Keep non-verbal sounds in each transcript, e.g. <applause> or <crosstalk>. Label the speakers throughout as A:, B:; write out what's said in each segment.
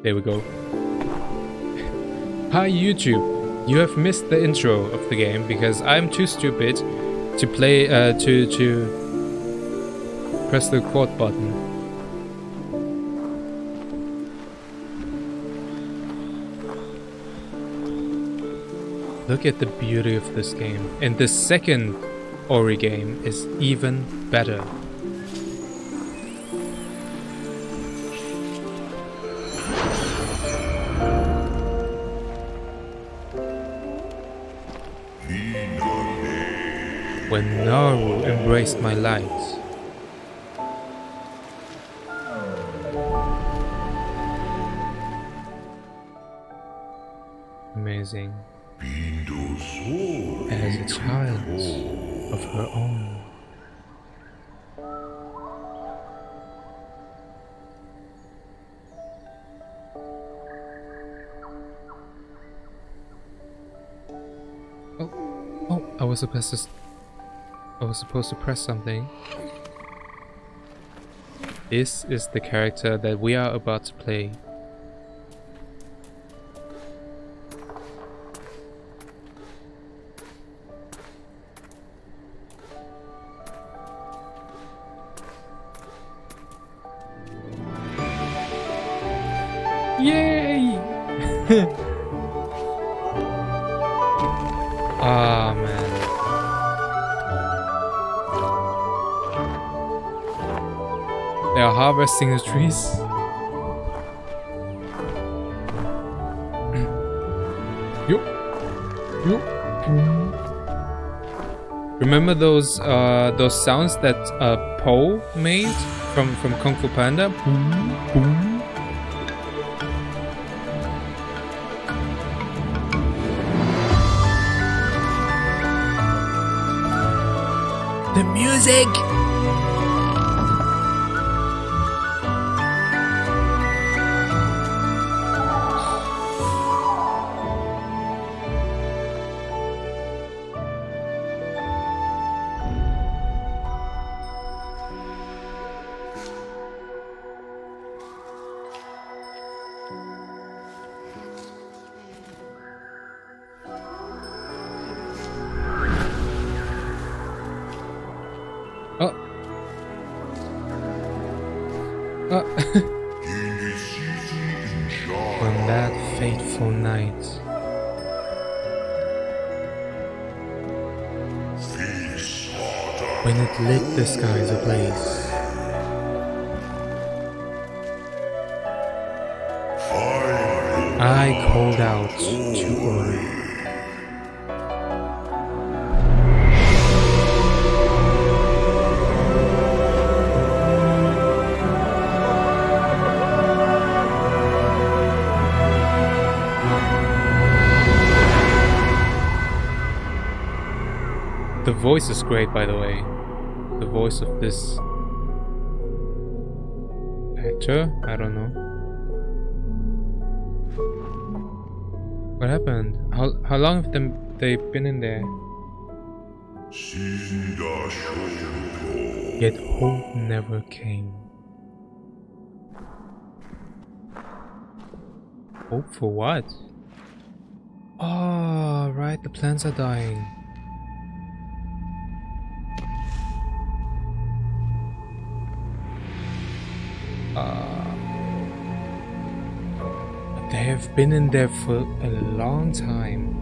A: There we go. Hi YouTube. You have missed the intro of the game because I'm too stupid to play uh, to to press the quad button. Look at the beauty of this game. And the second Ori game is even better. Naru embraced my light. Amazing. As a child of her own. Oh, oh, I was supposed to. I was supposed to press something. This is the character that we are about to play. Trees. Yup. Yup. Remember those uh, those sounds that uh, made from from Kung Fu Panda? Boom, boom. The music. Voice is great, by the way. The voice of this actor? I don't know. What happened? How how long have them they been in there? Yet hope never came. Hope for what? Oh, right, the plants are dying. Have been in there for a long time.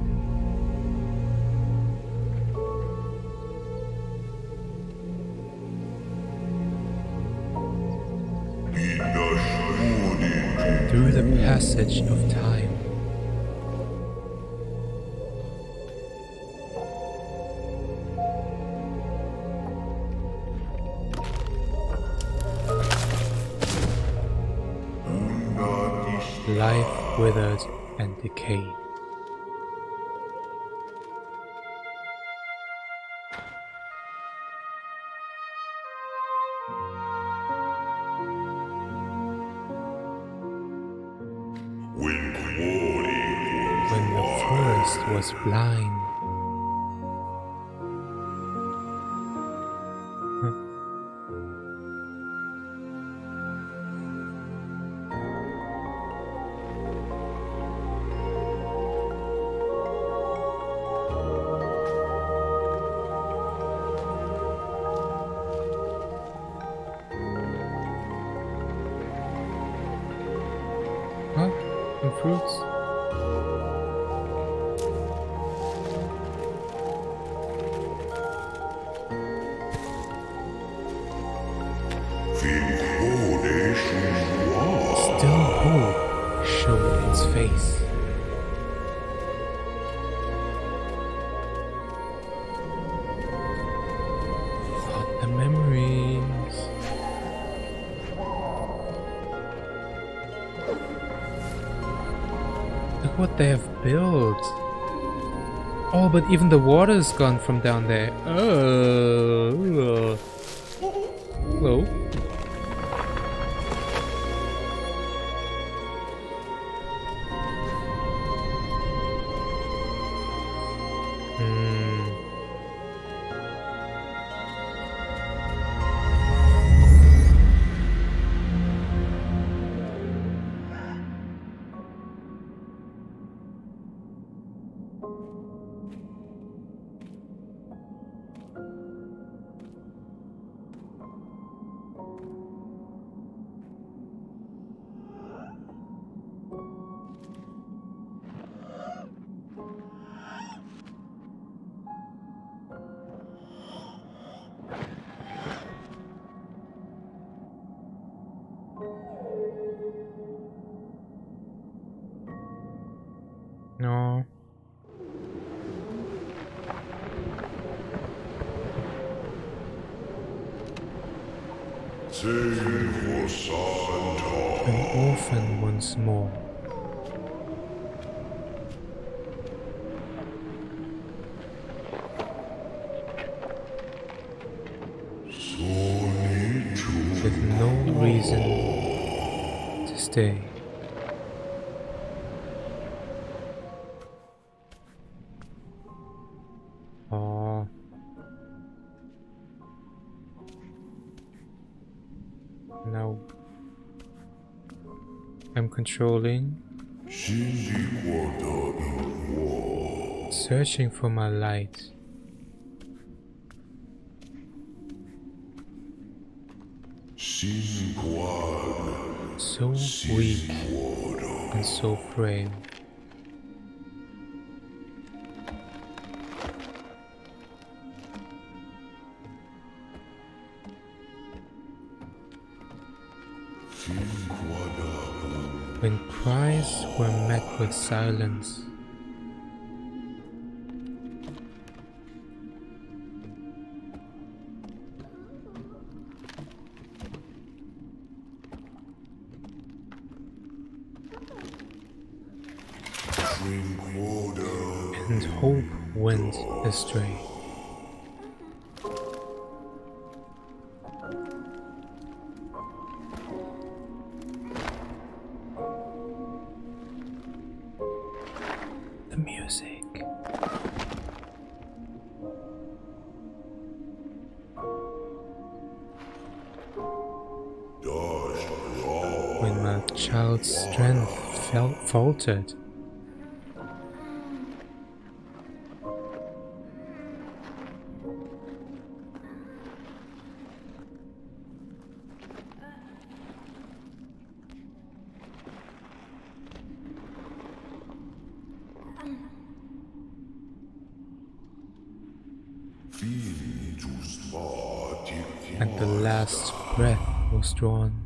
A: Through the passage of time. Withered and decayed. When the forest was blind. Even the water's gone from down there. Oh. I'm. Searching for my light. So weak and so frail. Cries were met with silence, and hope went astray. Faltered, and the last breath was drawn.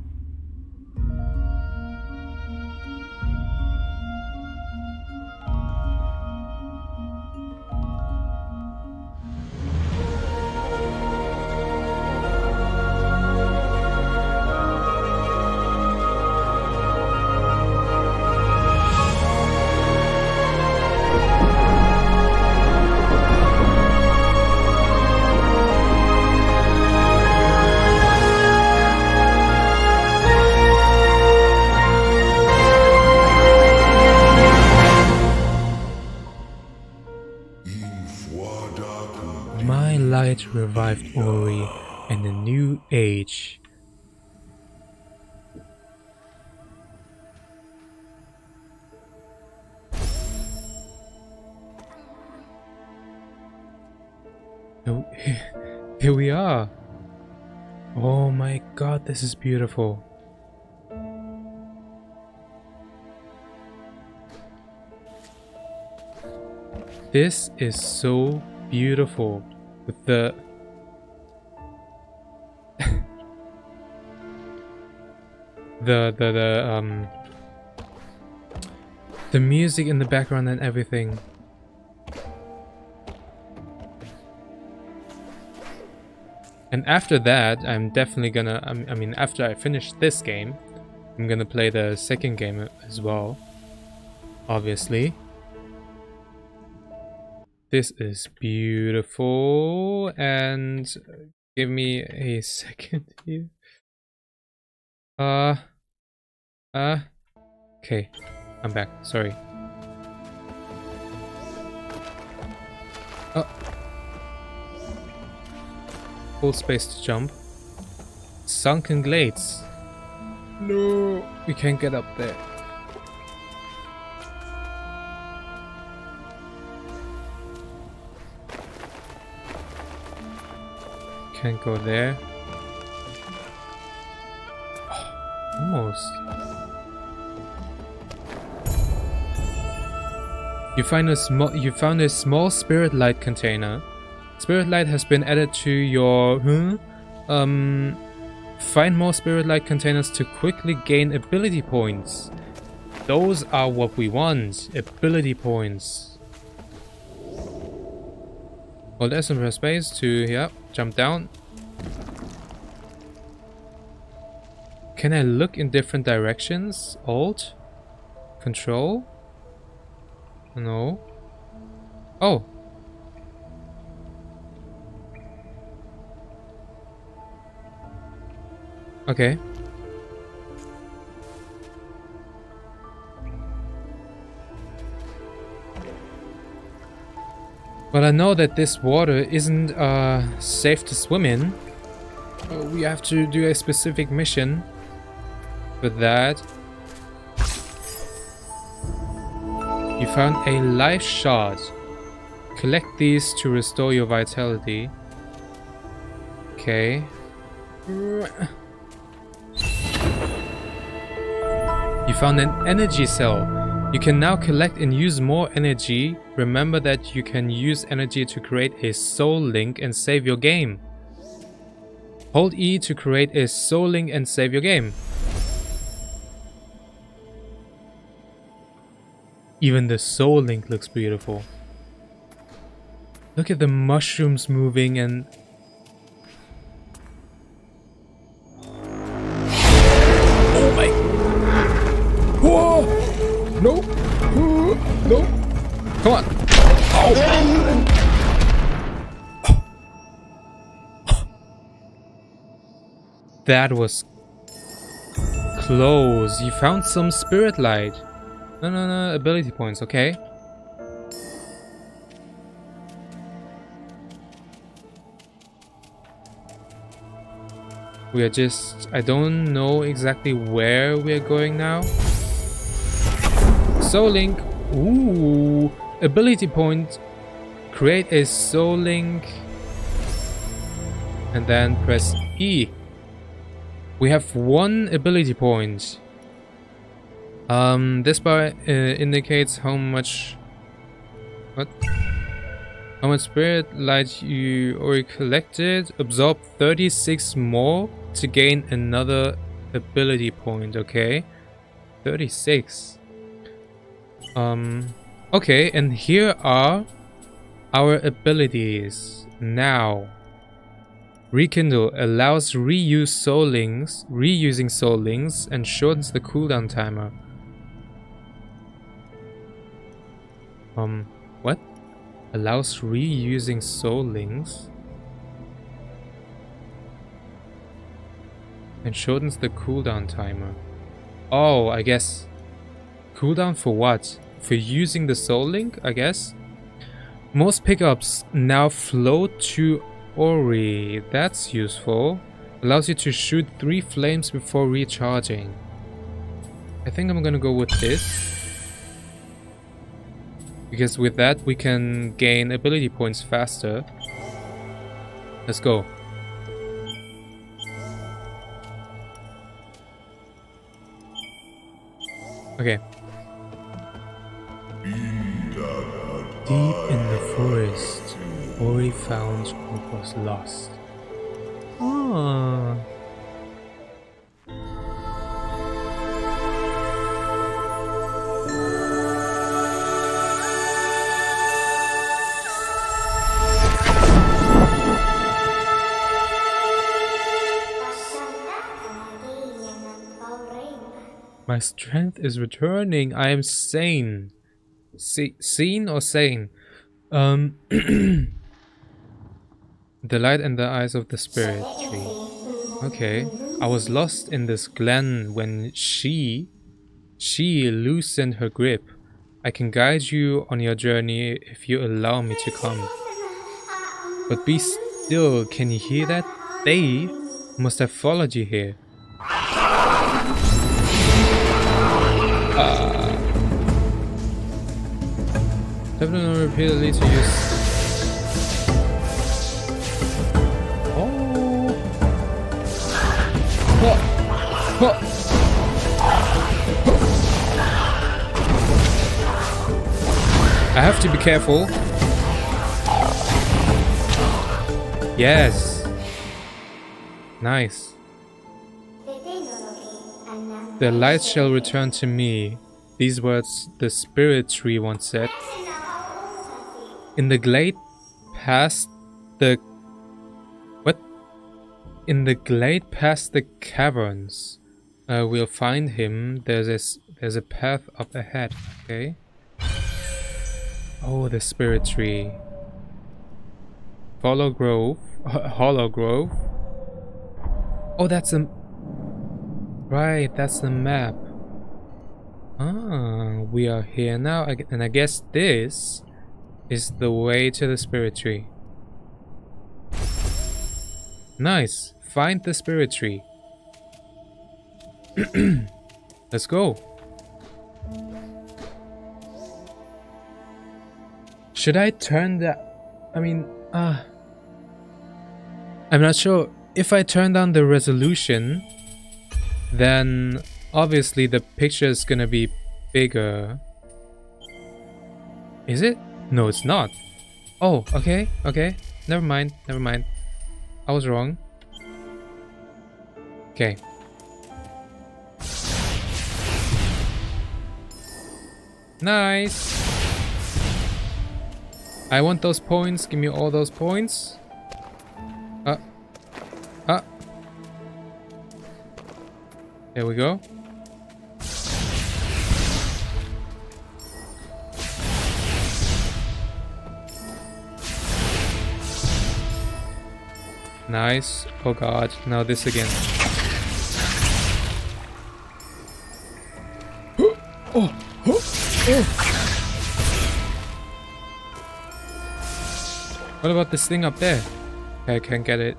A: Here we are. Oh my god, this is beautiful. This is so beautiful with the <laughs> the the the um the music in the background and everything. And after that, I'm definitely gonna, I mean, after I finish this game, I'm gonna play the second game as well, obviously. This is beautiful, and give me a <laughs> second here. Uh, uh, okay, I'm back, sorry. Full space to jump. Sunken glades. No, we can't get up there. Can't go there. Oh, almost. You find a small you found a small spirit light container. Spirit light has been added to your hmm? um find more spirit light containers to quickly gain ability points. Those are what we want, ability points. Hold S and press space to yeah, jump down. Can I look in different directions? Alt? Control? No. Oh. Okay. But I know that this water isn't uh, safe to swim in. Uh, we have to do a specific mission for that. You found a life shard. Collect these to restore your vitality. Okay. Found an energy cell. You can now collect and use more energy. Remember that you can use energy to create a soul link and save your game. Hold E to create a soul link and save your game. Even the soul link looks beautiful. Look at the mushrooms moving and Come on! Oh. That was close. You found some spirit light. No, no, no, ability points, okay. We are just... I don't know exactly where we're going now. So, Link. Ooh. Ability point. Create a Soul Link. And then press E. We have one ability point. Um, this bar uh, indicates how much... What? How much spirit light you already collected. Absorb 36 more to gain another ability point, okay? 36. Um, okay, and here are our abilities now. Rekindle allows reuse soul links, reusing soul links, and shortens the cooldown timer. Um, what? Allows reusing soul links and shortens the cooldown timer. Oh, I guess Cooldown for what? For using the soul link, I guess? Most pickups now float to Ori. That's useful. Allows you to shoot three flames before recharging. I think I'm gonna go with this. Because with that we can gain ability points faster. Let's go. Okay deep in They found what was lost. Ah. My strength is returning. I am sane. See, seen or sane? Um, <clears throat> the light in the eyes of the spirit tree. Okay. I was lost in this glen when she, she loosened her grip. I can guide you on your journey if you allow me to come. But be still, can you hear that? They must have followed you here. Uh, Definitely repeatedly to use. Oh. I have to be careful. Yes. Nice. The light shall return to me. These words the spirit tree once said. In the glade past the... What? In the glade past the caverns. Uh, we'll find him. There's a, there's a path up ahead. Okay. Oh, the spirit tree. Follow Grove. Hollow Grove. Oh, that's a... Right, that's the map. Ah, we are here now, and I guess this is the way to the spirit tree. Nice, find the spirit tree. <clears throat> Let's go. Should I turn the... I mean, ah. Uh, I'm not sure. If I turn down the resolution, then obviously the picture is gonna be bigger. Is it? No, it's not. Oh, okay, okay. Never mind, never mind. I was wrong. Okay. Nice! I want those points. Give me all those points. Uh. Ah. There we go. Nice. Oh god, now this again. What about this thing up there? I can't get it.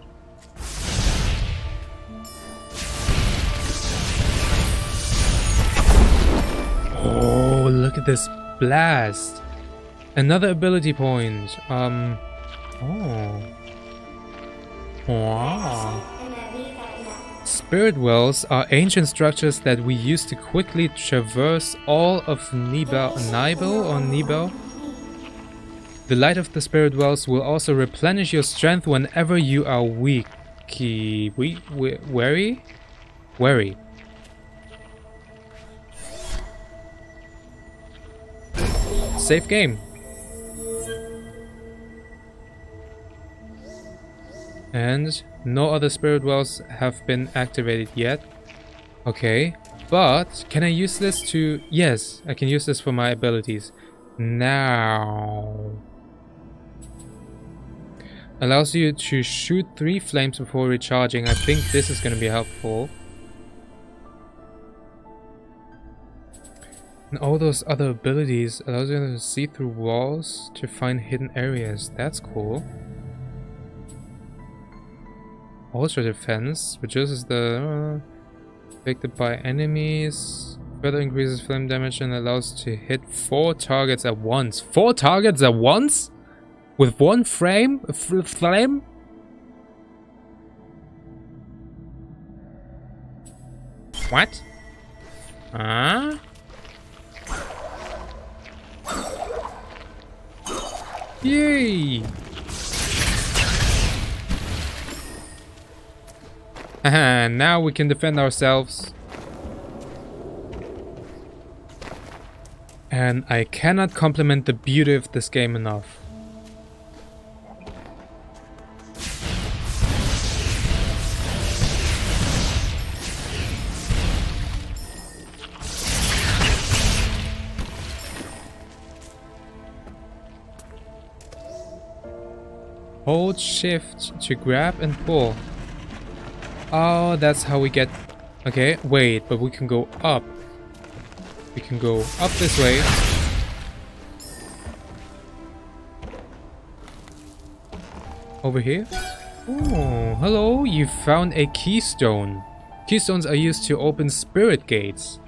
A: Oh, look at this blast. Another ability point. Um. Oh. Wow. Spirit wells are ancient structures that we use to quickly traverse all of Nibel, Nibel or Nibel. The light of the spirit wells will also replenish your strength whenever you are weak. We, we, weary? Weary. Safe game. And no other spirit wells have been activated yet. Okay, but can I use this to... Yes, I can use this for my abilities. Now... Allows you to shoot three flames before recharging. I think this is going to be helpful. And all those other abilities allows you to see through walls to find hidden areas. That's cool. Ultra defense reduces the uh, affected by enemies. Further increases flame damage and allows to hit four targets at once. Four targets at once? With one frame? flame? What? Huh? Yay! <laughs> now we can defend ourselves. And I cannot compliment the beauty of this game enough. Hold shift to grab and pull. Oh, that's how we get... Okay, wait, but we can go up. We can go up this way. Over here? Oh, hello, you found a keystone. Keystones are used to open spirit gates.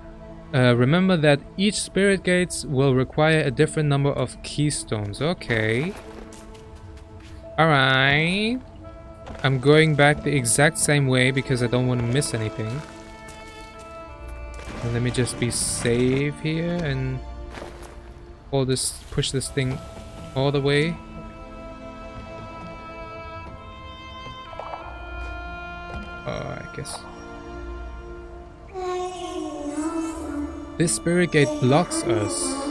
A: Uh, remember that each spirit gates will require a different number of keystones. Okay. Alright. I'm going back the exact same way because I don't want to miss anything. And let me just be safe here and pull this, push this thing all the way. Uh, I guess. This spirit gate blocks us.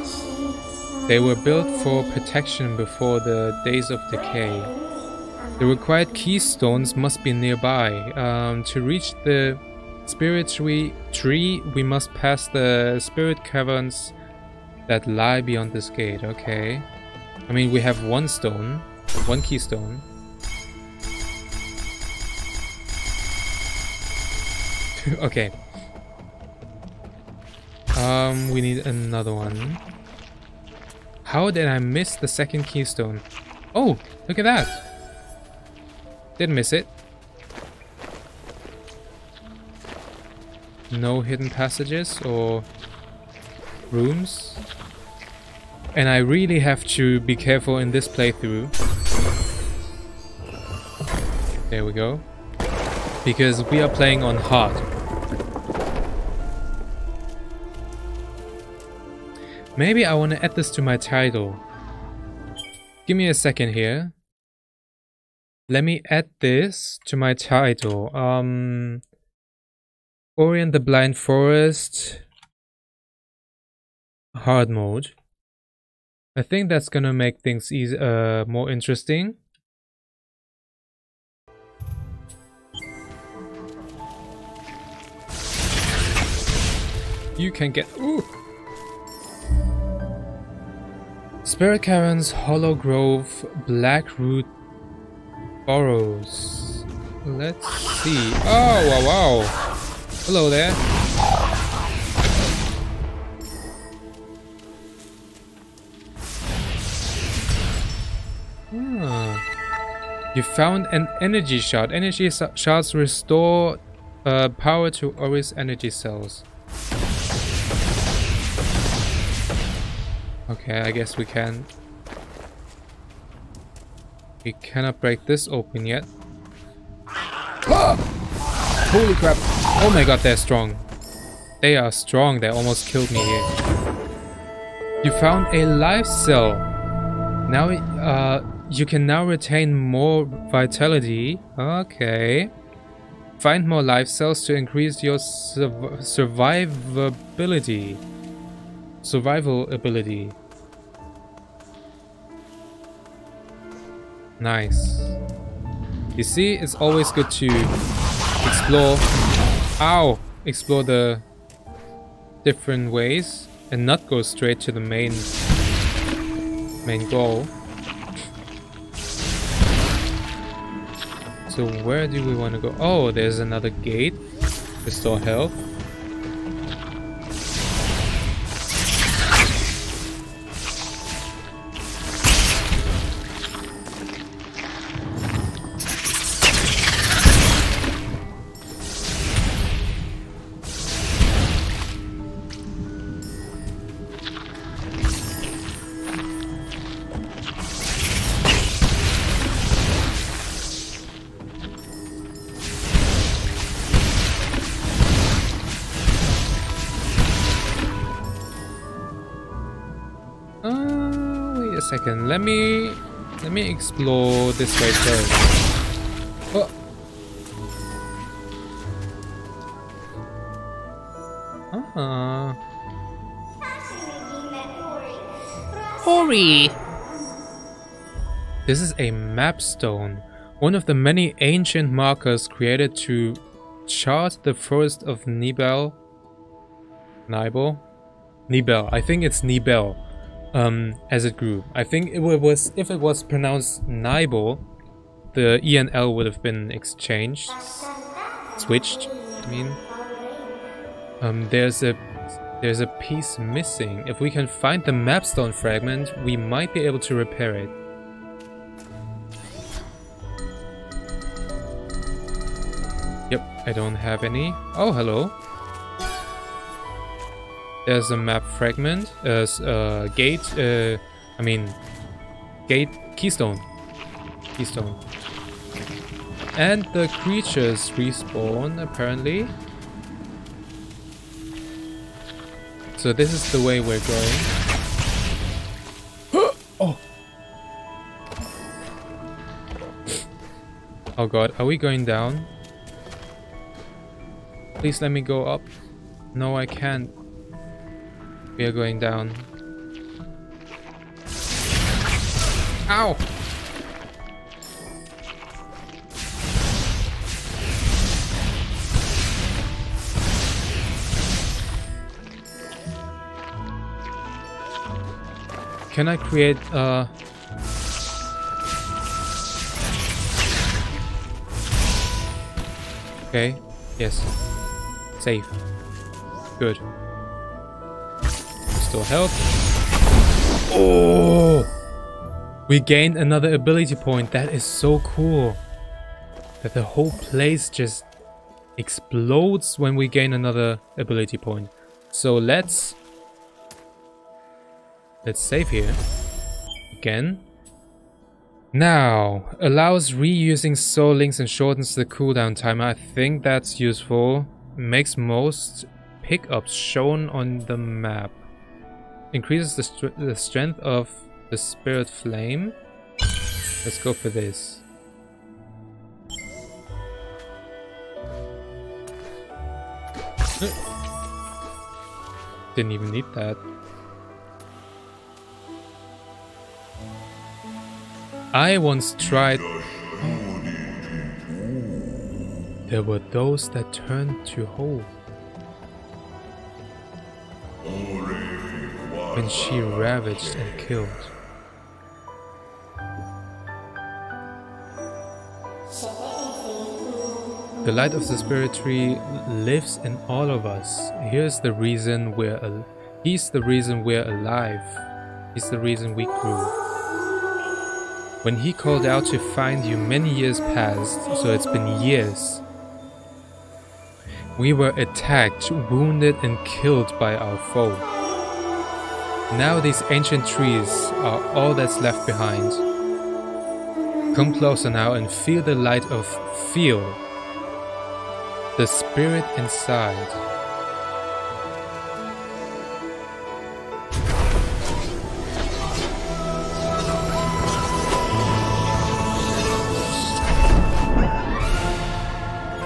A: They were built for protection before the days of decay. The required keystones must be nearby. Um, to reach the spirit tree, tree, we must pass the spirit caverns that lie beyond this gate. Okay. I mean, we have one stone, one keystone. <laughs> okay. Um, we need another one. How did I miss the second keystone? Oh, look at that. Didn't miss it. No hidden passages or rooms. And I really have to be careful in this playthrough. There we go. Because we are playing on hard. Maybe I want to add this to my title. Give me a second here. Let me add this to my title. Um, Ori and the Blind Forest hard mode. I think that's gonna make things easy, uh, more interesting. You can get ooh. Spirit Caverns, Hollow Grove, Blackroot Burrows. Let's see. Oh, wow, wow. Hello there. Hmm. You found an energy shard. Energy shards restore uh, power to Ori's energy cells. Okay, I guess we can. We cannot break this open yet. Ah! Holy crap! Oh my god, they're strong. They are strong, they almost killed me here. You found a life cell. Now, uh, you can now retain more vitality. Okay. Find more life cells to increase your survivability. Survival ability. Nice. You see, it's always good to explore... Ow! Explore the different ways and not go straight to the main main goal. So where do we want to go? Oh, there's another gate. Restore health. explore this way first. Oh. Ah. Hori! This is a map stone, one of the many ancient markers created to chart the forest of Nibel. Nibel? Nibel, I think it's Nibel um, as it grew. I think it was if it was pronounced Nibel, the E and L would have been exchanged, switched. I mean, um, there's a there's a piece missing. If we can find the mapstone fragment, we might be able to repair it. Yep, I don't have any. Oh, hello. There's a map fragment. There's a gate. Uh, I mean, gate keystone. Keystone. And the creatures respawn, apparently. So this is the way we're going. <gasps> oh! Oh god, are we going down? Please let me go up. No, I can't. We are going down. Ow! Can I create uh Okay. Yes. Safe. Good. Still health. Oh! We gained another ability point. That is so cool. That the whole place just explodes when we gain another ability point. So let's Let's save here. Again. Now, allows reusing soul links and shortens the cooldown timer. I think that's useful. Makes most pickups shown on the map. Increases the, the strength of the spirit flame. Let's go for this. <gasps> Didn't even need that. I once tried... There were those that turned to hope. When she ravaged and killed. The light of the spirit tree lives in all of us. Here's the reason we're al He's the reason we're alive. He's the reason we grew. When he called out to find you, many years passed, so it's been years. We were attacked, wounded and killed by our foe. Now these ancient trees are all that's left behind. Come closer now and feel the light of feel, the spirit inside.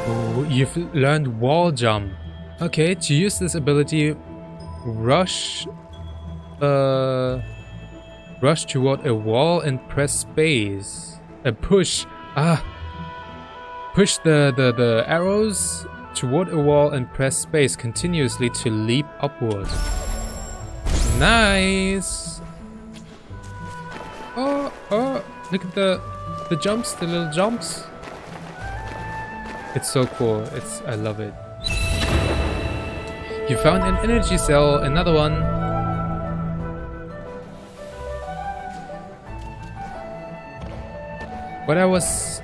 A: Oh, you've learned wall jump. Okay, to use this ability, rush, uh, rush toward a wall and press space. A push, ah, push the, the, the arrows toward a wall and press space continuously to leap upward. Nice! Oh, oh, look at the, the jumps, the little jumps. It's so cool. It's I love it. You found an energy cell, another one. What I was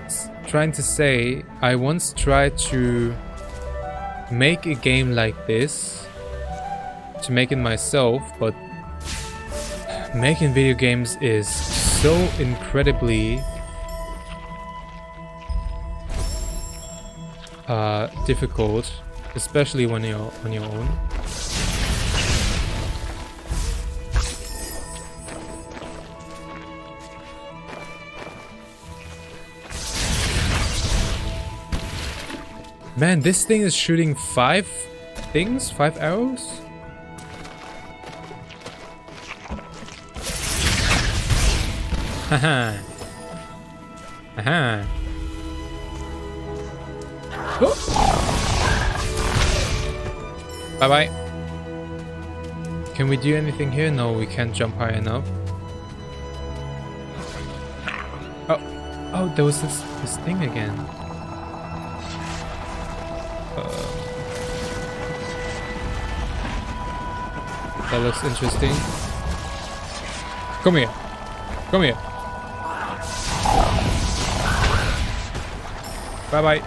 A: trying to say, I once tried to make a game like this, to make it myself, but making video games is so incredibly uh, difficult, especially when you're on your own. Man, this thing is shooting five things? Five arrows? Haha. Haha. Bye bye. Can we do anything here? No, we can't jump high enough. Oh, oh, there was this this thing again. Uh, that looks interesting. Come here. Come here. Bye bye.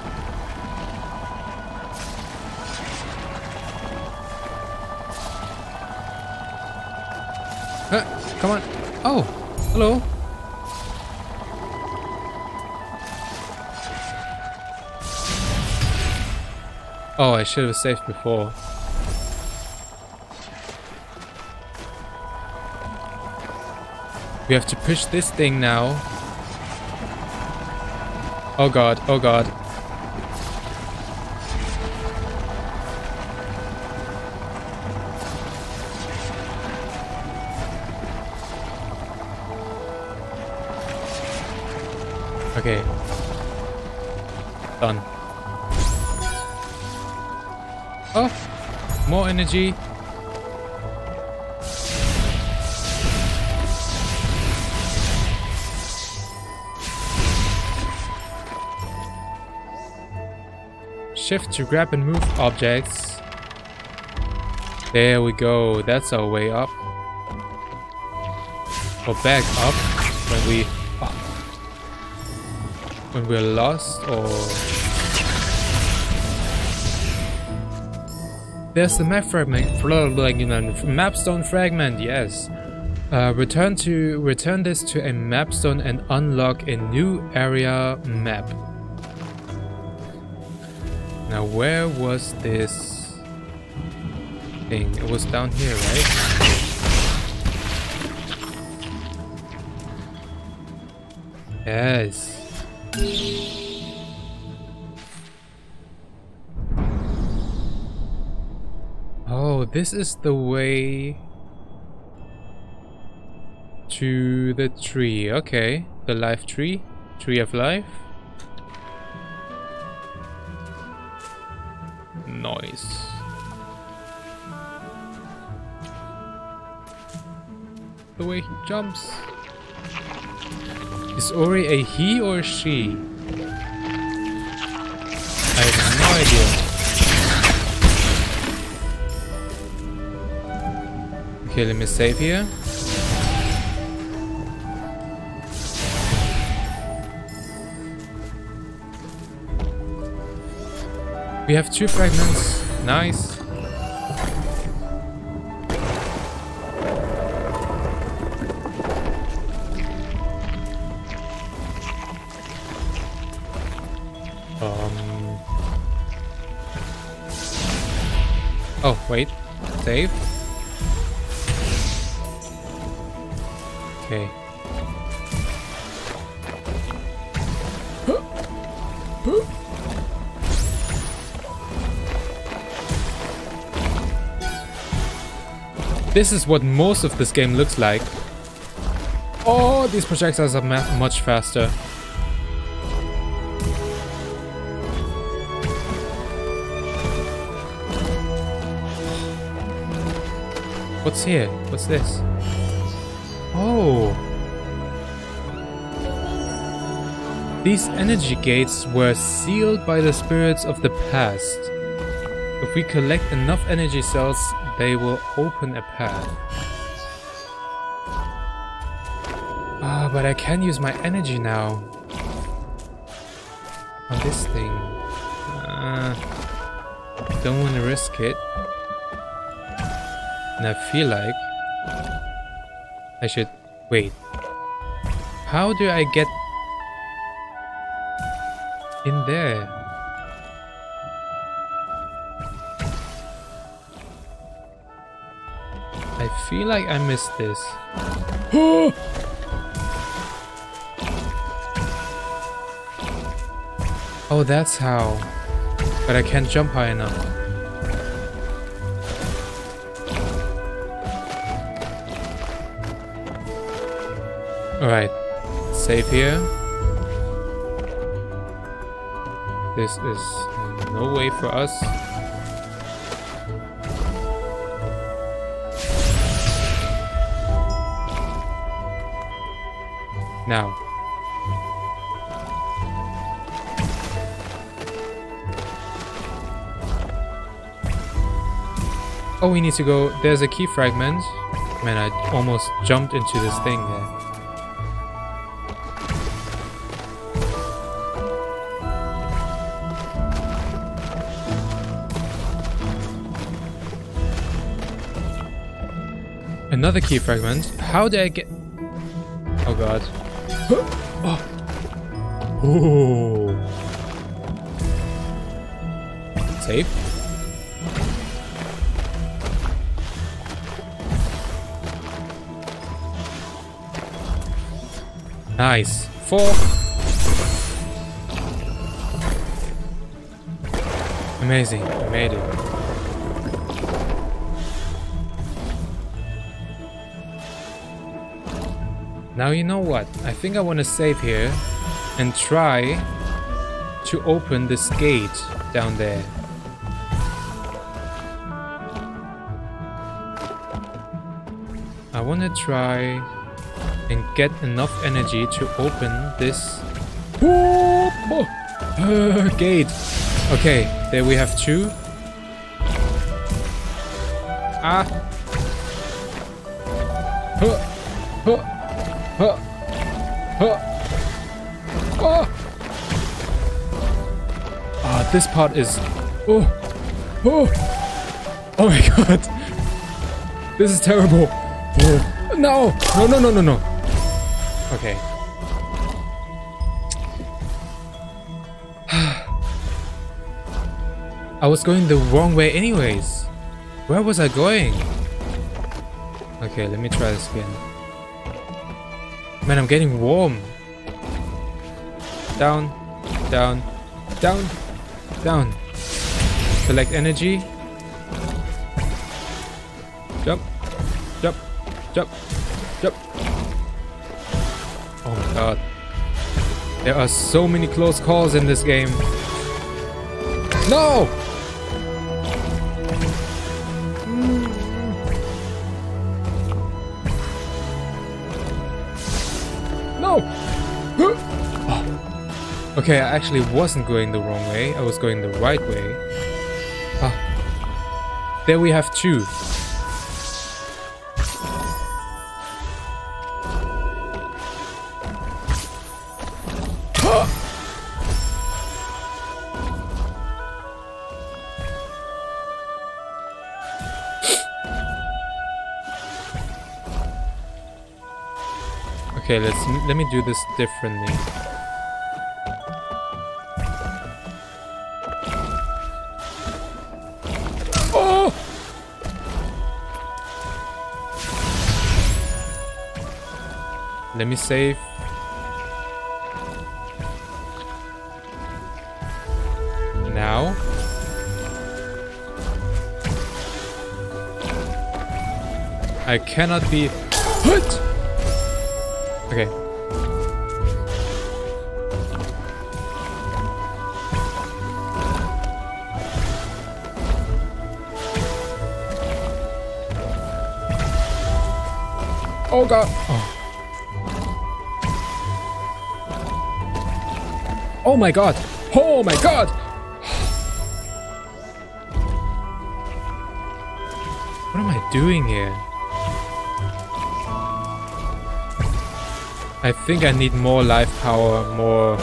A: Uh, come on. Oh, hello. Oh, I should have saved before. We have to push this thing now. Oh god, oh god. Energy. Shift to grab and move objects. There we go. That's our way up. Or back up when we when we're lost or there's the map fragment mapstone fragment yes. Uh, return to return this to a mapstone and unlock a new area map. Now where was this thing? It was down here right? Yes this is the way to the tree. Okay, the life tree. Tree of life. Nice. The way he jumps. Is Ori a he or she? I have no idea. Okay, let me save here. We have two fragments. Nice. Um. Oh, wait. Save. Okay. This is what most of this game looks like. Oh, these projectiles are much faster. What's here? What's this? These energy gates were sealed by the spirits of the past. If we collect enough energy cells, they will open a path. Ah, but I can use my energy now. On this thing. Uh, don't want to risk it. And I feel like I should wait. How do I get in there. I feel like I missed this. <gasps> oh, that's how. But I can't jump high enough. Alright. Save here. This is no way for us. Now. Oh, we need to go. There's a key fragment. Man, I almost jumped into this thing there. Another key fragment. How did I get... Oh god. <gasps> oh. oh. Save. Nice. Four. Amazing. I made it. Now you know what? I think I want to save here and try to open this gate down there. I want to try and get enough energy to open this <gasps> gate. Okay, there we have two. Ah. This part is... Oh. Oh. Oh my god. This is terrible. Oh. No. No, no, no, no, no. Okay. <sighs> I was going the wrong way anyways. Where was I going? Okay, let me try this again. Man, I'm getting warm. Down, down, down, down. Collect energy. Jump, jump, jump, jump. Oh my god. There are so many close calls in this game. No! Okay, I actually wasn't going the wrong way. I was going the right way. Ah. There we have two. Okay, let's let me do this differently. Let me save. Now. I cannot be... What? Okay. Oh god. Oh. my god. Oh my god. What am I doing here? I think I need more life power, more...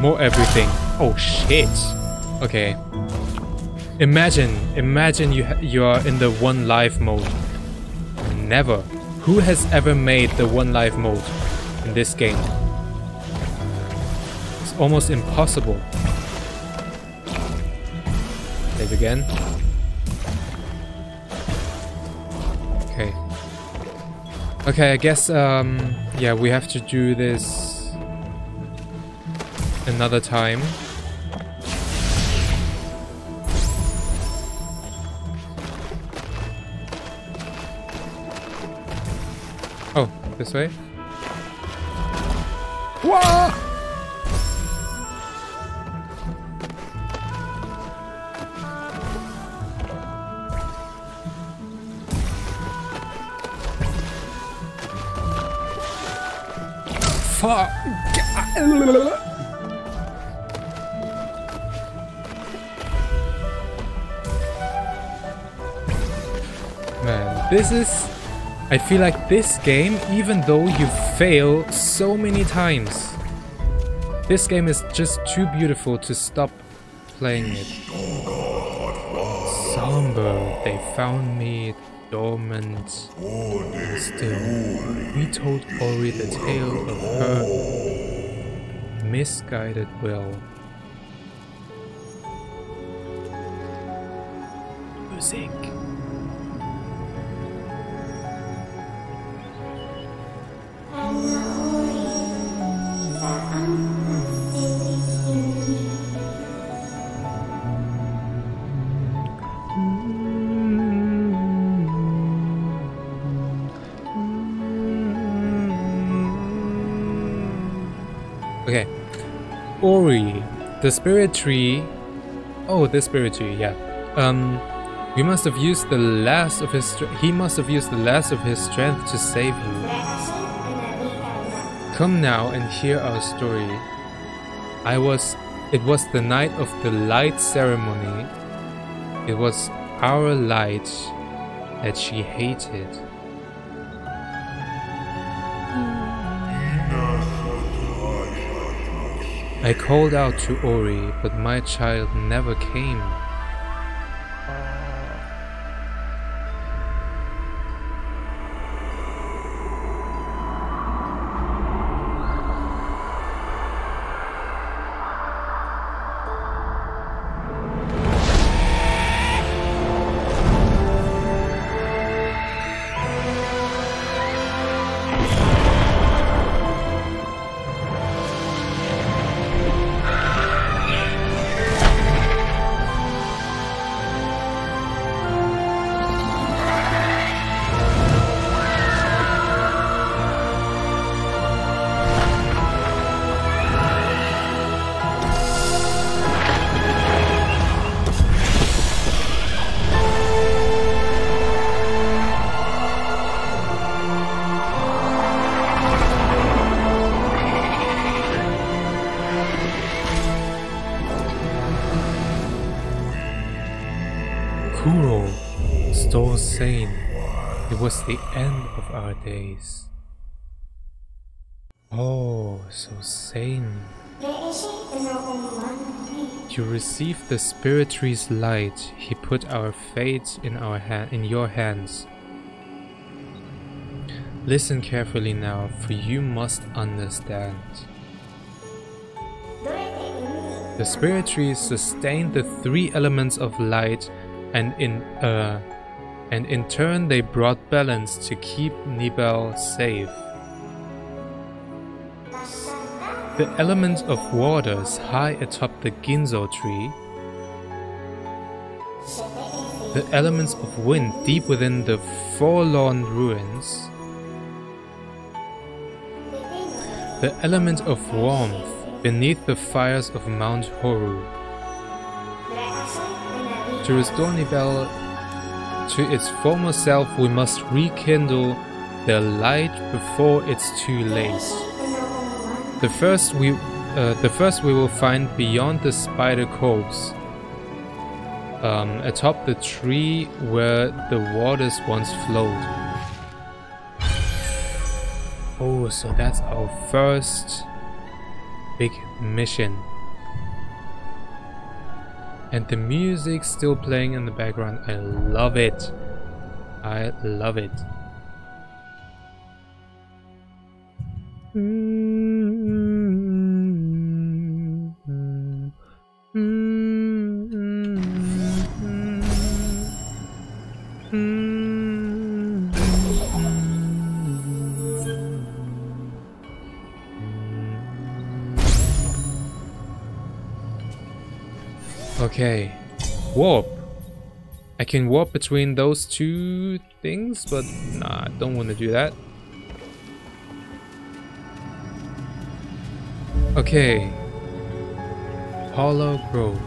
A: More everything. Oh shit. Okay. Imagine, imagine you you are in the one life mode. Never. Who has ever made the one life mode in this game? Almost impossible. Save again. Okay. Okay, I guess, um, yeah, we have to do this another time. Oh, this way? This is... I feel like this game, even though you fail so many times, this game is just too beautiful to stop playing it. Somber, they found me dormant. Still, we told Ori the tale of her misguided will. Music. The spirit tree. Oh, the spirit tree, yeah. Um, we must have used the last of his. He must have used the last of his strength to save you. Come now and hear our story. I was. It was the night of the light ceremony. It was our light that she hated. I called out to Ori, but my child never came. The spirit tree's light. He put our fate in our hand in your hands. Listen carefully now, for you must understand. The spirit tree sustained the three elements of light and in uh and in turn they brought balance to keep Nibel safe. The element of waters high atop the Ginso tree. The elements of wind deep within the forlorn ruins. The element of warmth beneath the fires of Mount Horu. To restore Nibel to its former self, we must rekindle the light before it's too late. The first we, uh, the first we will find beyond the spider corpse, um, atop the tree where the waters once flowed. Oh, so that's our first big mission. And the music still playing in the background. I love it. I love it. Okay. Warp. I can warp between those two things, but nah, I don't want to do that. Okay. Hollow Grove.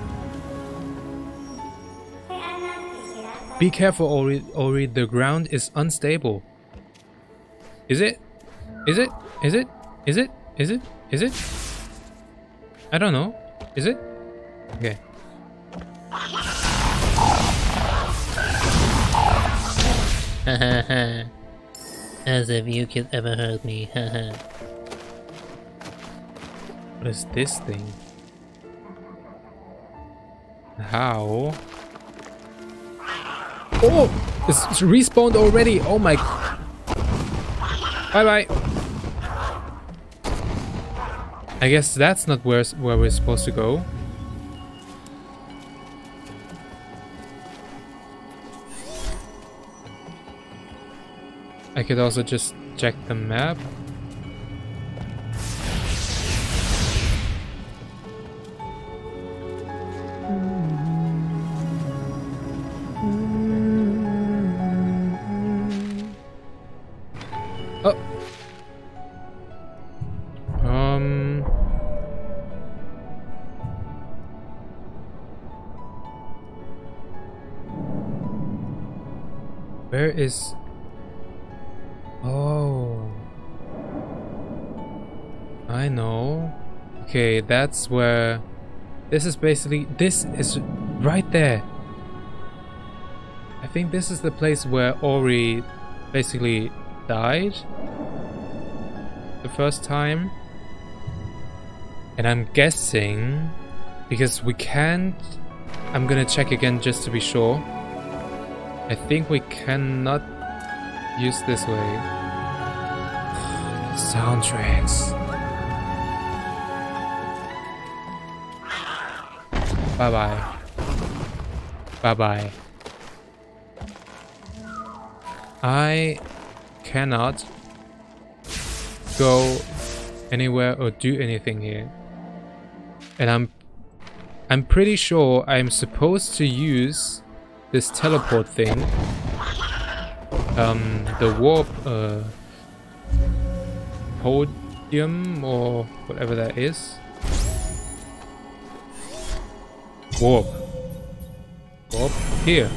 A: Be careful, Ori, Ori. The ground is unstable. Is it? Is it? Is it? Is it? Is it? Is it? I don't know. Is it? Okay. <laughs>
B: As if you could ever hurt me, <laughs>
A: What is this thing? How? Oh! It's respawned already! Oh my... Bye bye! I guess that's not where, where we're supposed to go. Could also just check the map. That's where... This is basically... This is right there. I think this is the place where Ori basically died. The first time. And I'm guessing... Because we can't... I'm gonna check again just to be sure. I think we cannot use this way. <sighs> Soundtracks. Bye bye. Bye bye. I cannot go anywhere or do anything here. And I'm I'm pretty sure I'm supposed to use this teleport thing um, the warp uh, podium or whatever that is. Warp. Warp here.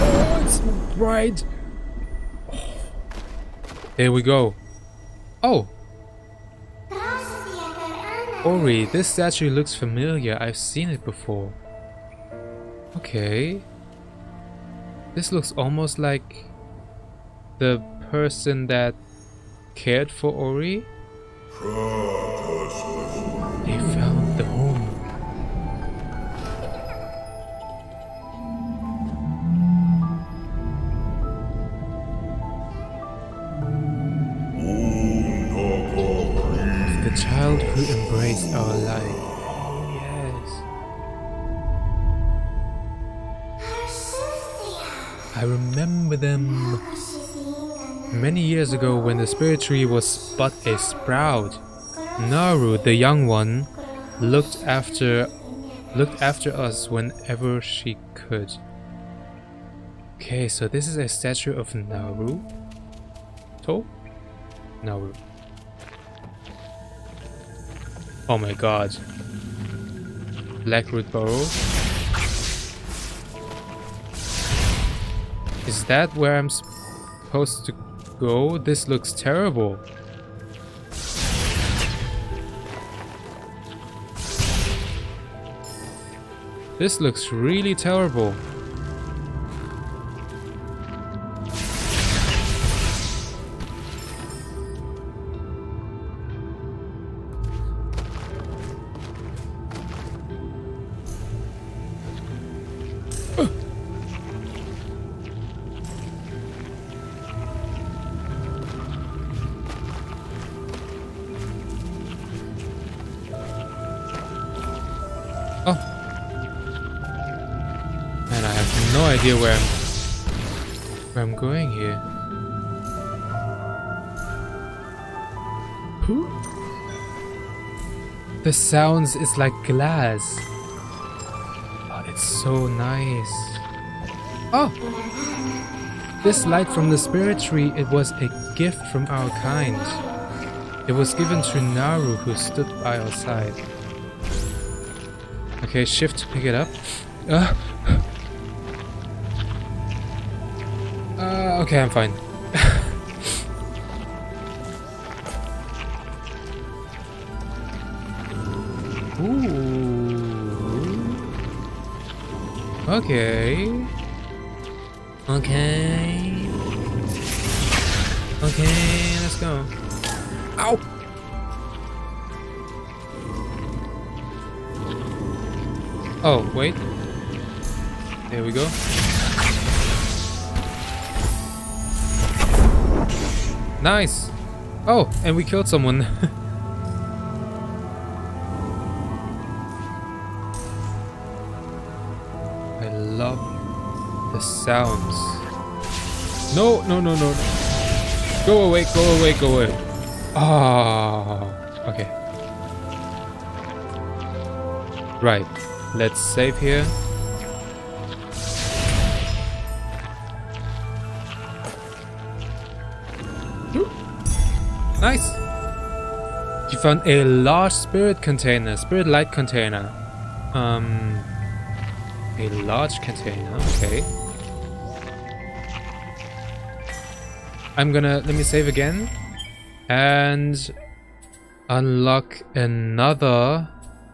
A: Oh, it's bright. There we go. Oh, Ori, this statue looks familiar. I've seen it before. Okay. This looks almost like the person that cared for Ori. They found the home. The child who embraced our life. Oh, yes. I remember them many years ago when the spirit tree was but a sprout. Naru, the young one, looked after looked after us whenever she could. Okay, so this is a statue of Naru. To? Naru. Oh my god. Blackroot Burrow. Is that where I'm supposed to go? This looks terrible. This looks really terrible. Sounds is like glass. Oh, it's so nice. Oh! This light from the spirit tree, it was a gift from our kind. It was given to Naru who stood by our side. Okay, shift to pick it up. Uh, <gasps> uh, okay, I'm fine. Okay.
B: Okay.
A: Okay, let's go. Ow! Oh, wait. There we go. Nice! Oh, and we killed someone. <laughs> sounds. No, no, no, no. Go away, go away, go away. Ah, okay. Right, let's save here. Nice! You found a large spirit container, spirit light container. Um, a large container, okay. I'm gonna, let me save again. And unlock another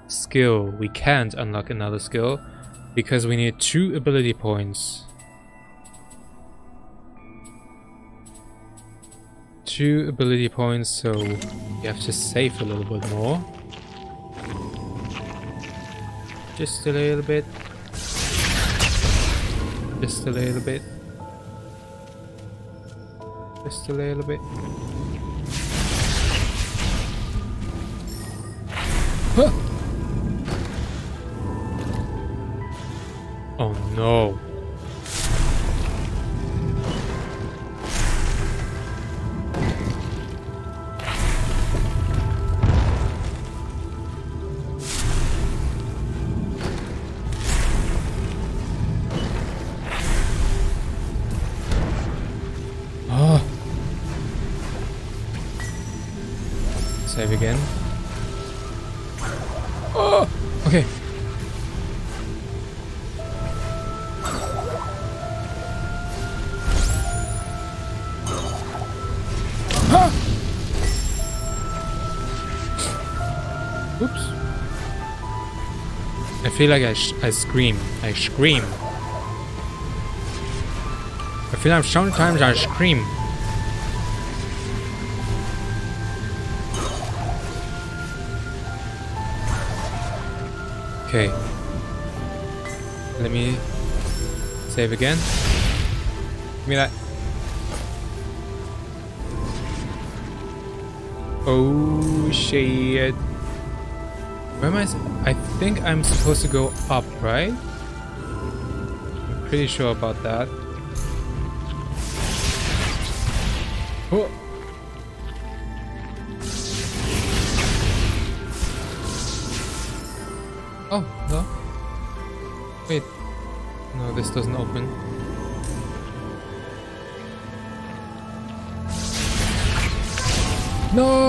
A: skill. We can't unlock another skill because we need two ability points. Two ability points, so you have to save a little bit more. Just a little bit. Just a little bit. Just a little bit. Huh. Oh no. Feel like I, I scream. I scream. I feel like sometimes I scream. Okay. Let me save again. Give me that. Oh shit. Where am I? I think I'm supposed to go up, right? I'm pretty sure about that. Oh. Oh, no. Wait. No, this doesn't open. No!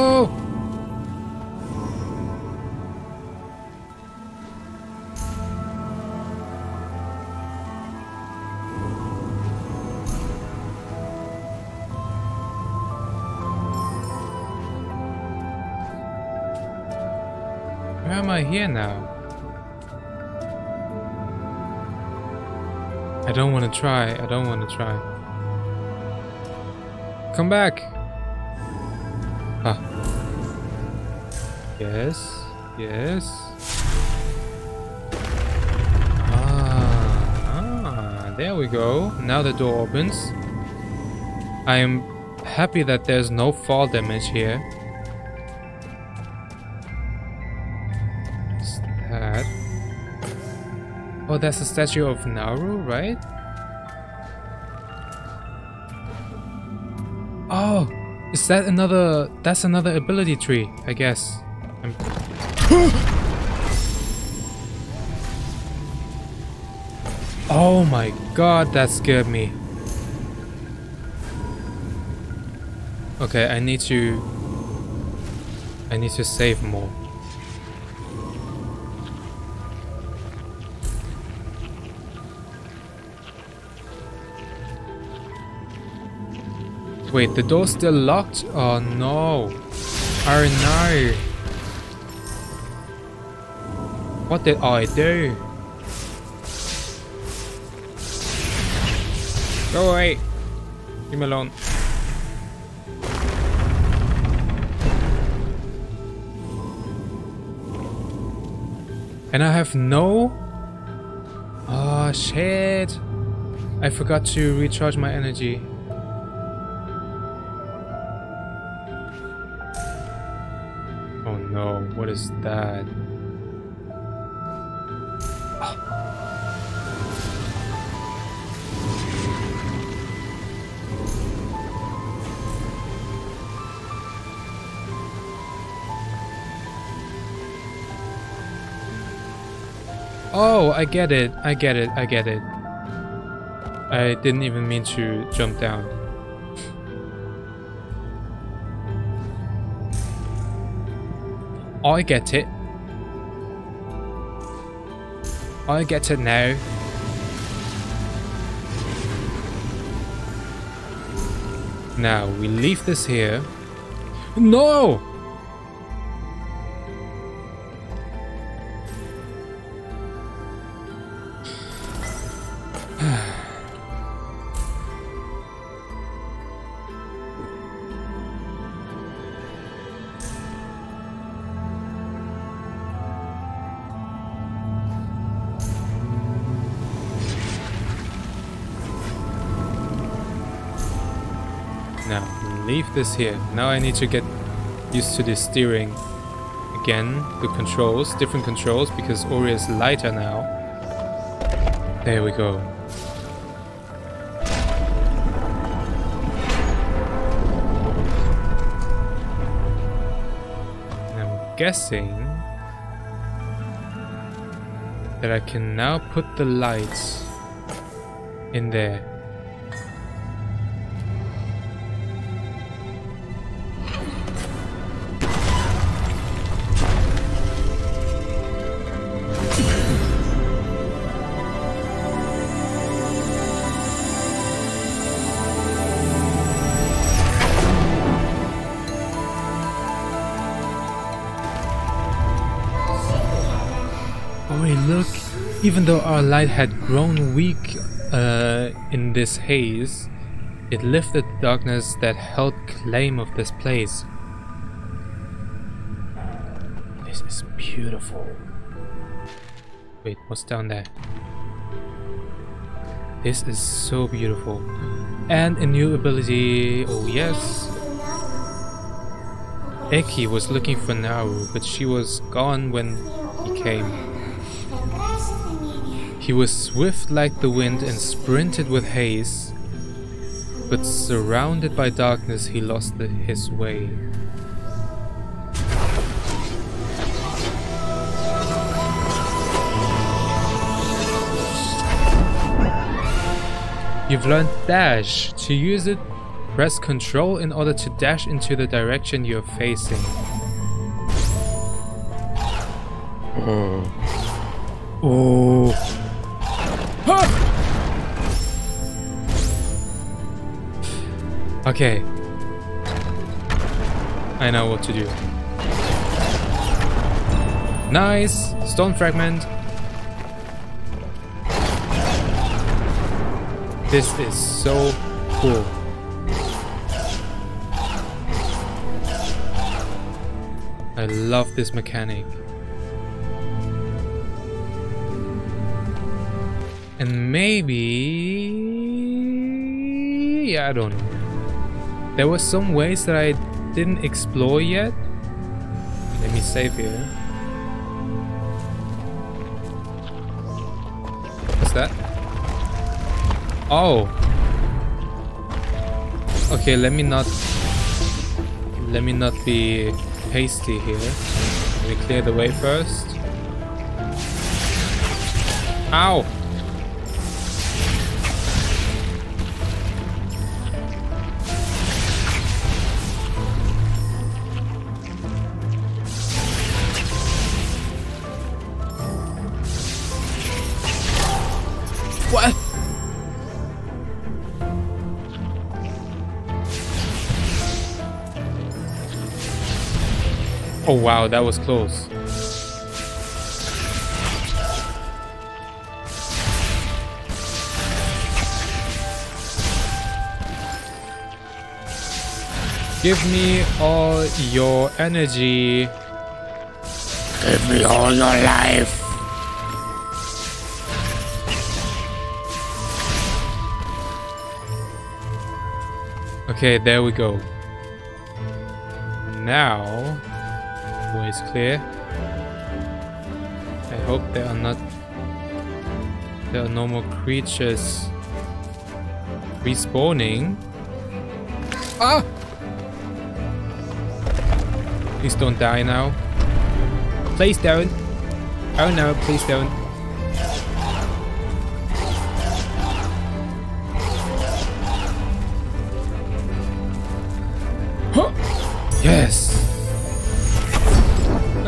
A: Here now? I don't want to try. I don't want to try. Come back. Ah. Yes. Yes. Ah, ah, there we go. Now the door opens. I am happy that there's no fall damage here. That's a statue of Naru, right? Oh, is that another? That's another ability tree, I guess. I'm... oh my god, that scared me. Okay, I need to... I need to save more. Wait, the door's still locked? Oh no. Oh no. What did I do? Go away. Leave me alone. And I have no... Oh shit. I forgot to recharge my energy. What is that? Oh, I get it. I get it. I get it. I didn't even mean to jump down. I get it. I get it now. Now, we leave this here. No! This here. Now I need to get used to the steering again. The controls, different controls, because Ori is lighter now. There we go. I'm guessing that I can now put the lights in there. Even though our light had grown weak uh, in this haze, it lifted the darkness that held claim of this place. This is beautiful. Wait, what's down there? This is so beautiful. And a new ability. Oh, yes. Eki was looking for Naru, but she was gone when he came. He was swift like the wind and sprinted with haste, but surrounded by darkness he lost the, his way. You've learned dash. To use it, press control in order to dash into the direction you're facing. Oh. oh. Okay. I know what to do. Nice! Stone fragment. This is so cool. I love this mechanic. And maybe... Yeah, I don't know. There were some ways that I didn't explore yet. Let me save here. What's that? Oh. Okay, let me not... Let me not be hasty here. Let me clear the way first. Ow! Oh wow, that was close. Give me all your energy.
B: Give me all your life.
A: Okay, there we go. Now, is clear. I hope there are not there are no more creatures respawning. Ah! Please don't die now. Please don't. Oh no, please don't.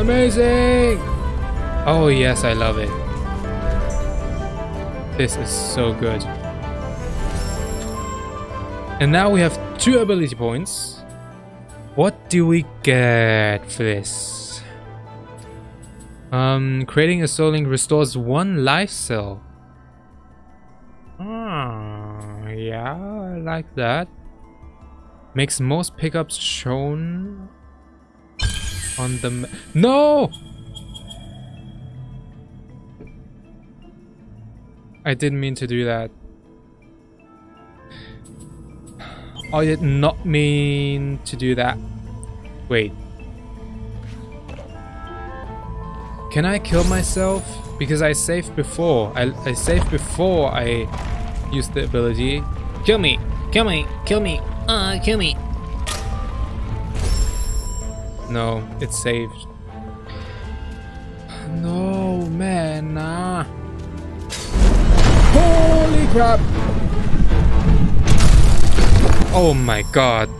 A: Amazing! Oh yes, I love it. This is so good. And now we have two ability points. What do we get for this? Um, creating a soul link restores one life cell. Ah, yeah, I like that. Makes most pickups shown on the No! I didn't mean to do that. I did not mean to do that. Wait. Can I kill myself? Because I saved before. I, I saved before I used the ability.
B: Kill me! Kill me! Kill me! Uh, kill me!
A: No, it's saved. No, man, nah. Holy crap! Oh my god.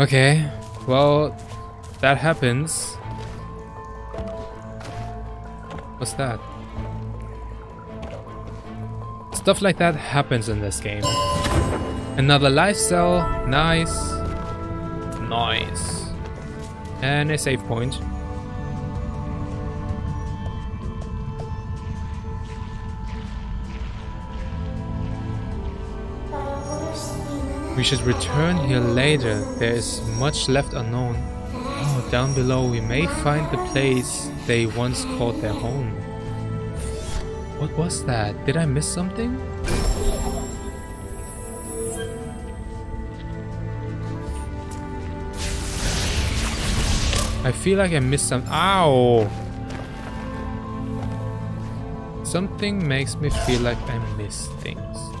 A: Okay, well, that happens. What's that? Stuff like that happens in this game. Another life cell. Nice. Nice. And a save point. We should return here later. There is much left unknown. Oh, down below we may find the place they once called their home. What was that? Did I miss something? I feel like I missed some- Ow! Something makes me feel like I missed things.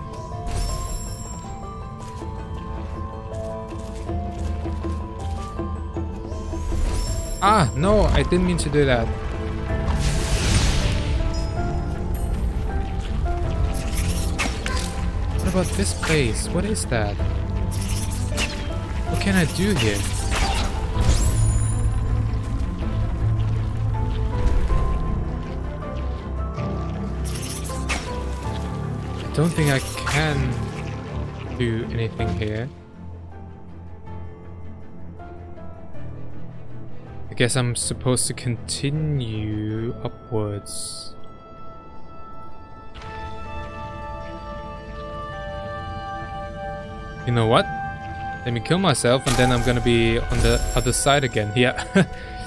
A: Ah, no, I didn't mean to do that. What about this place? What is that? What can I do here? I don't think I can do anything here. Guess I'm supposed to continue upwards. You know what? Let me kill myself and then I'm gonna be on the other side again. Yeah. <laughs>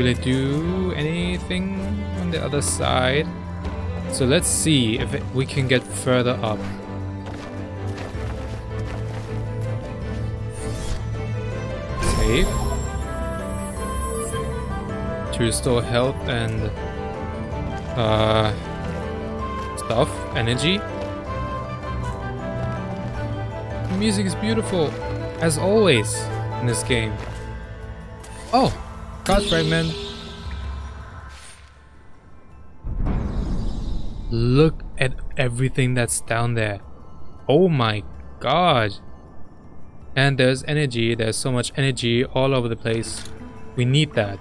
A: Really do anything on the other side. So let's see if we can get further up. Save. To restore health and uh, stuff, energy. The music is beautiful, as always, in this game. Oh, card fragment. Look at everything that's down there. Oh my god. And there's energy, there's so much energy all over the place. We need that.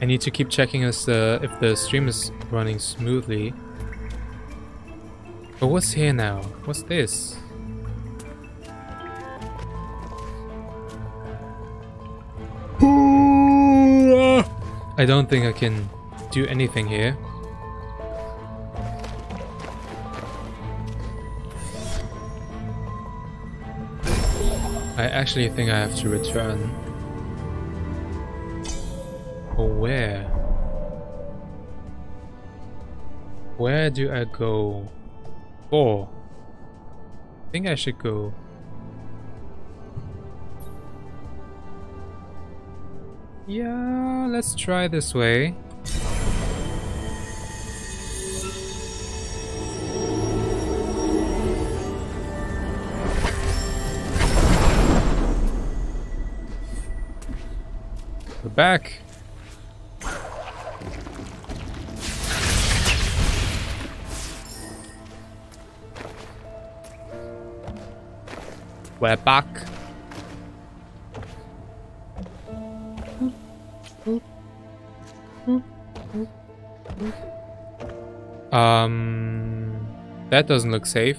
A: I need to keep checking as uh, if the stream is running smoothly. But what's here now? What's this? I don't think I can do anything here. I actually think I have to return. Oh, where? Where do I go? Oh. I think I should go. Yeah, let's try this way. We're back. We're back. Um, that doesn't look safe.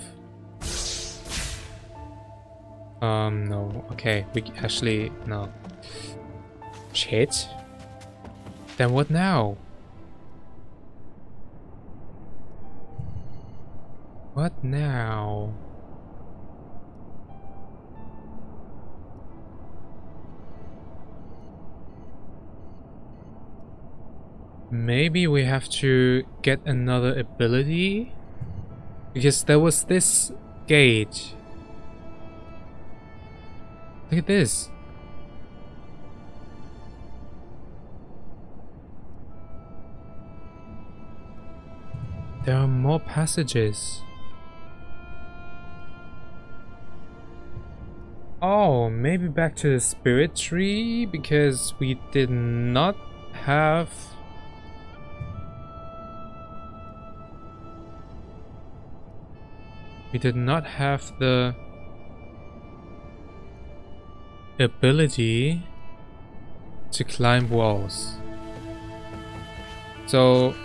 A: Um, no. Okay, we actually no. Shit. Then what now? What now? Maybe we have to get another ability? Because there was this gate. Look at this. There are more passages. Oh, maybe back to the spirit tree because we did not have we did not have the ability to climb walls. So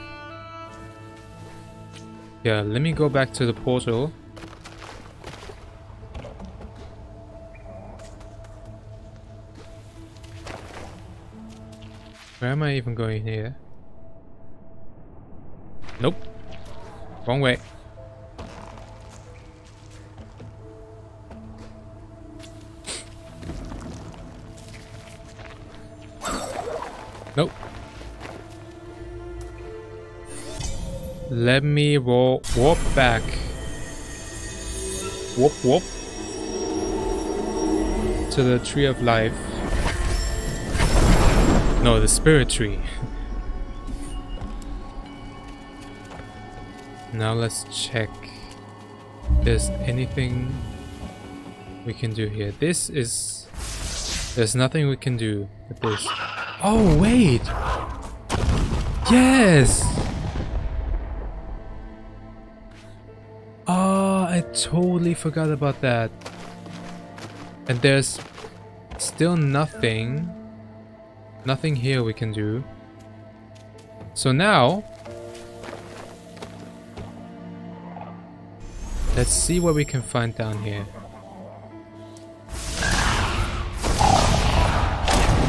A: yeah, let me go back to the portal. Where am I even going here? Nope. Wrong way. Let me warp, back. Warp, warp. To the tree of life. No, the spirit tree. <laughs> now let's check there's anything we can do here. This is... There's nothing we can do with this. Oh, wait! Yes! Totally forgot about that. And there's still nothing. Nothing here we can do. So now... Let's see what we can find down here.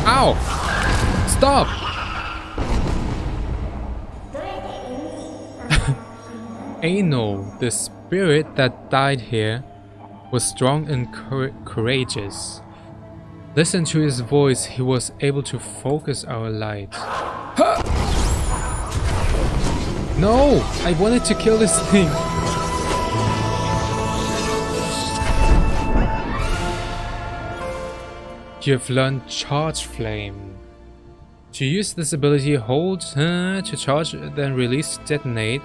A: Ow! Stop! <laughs> Ano, the spirit that died here, was strong and cour courageous. Listen to his voice, he was able to focus our light. No! I wanted to kill this thing! You have learned Charge Flame. To use this ability, hold uh, to charge, then release Detonate,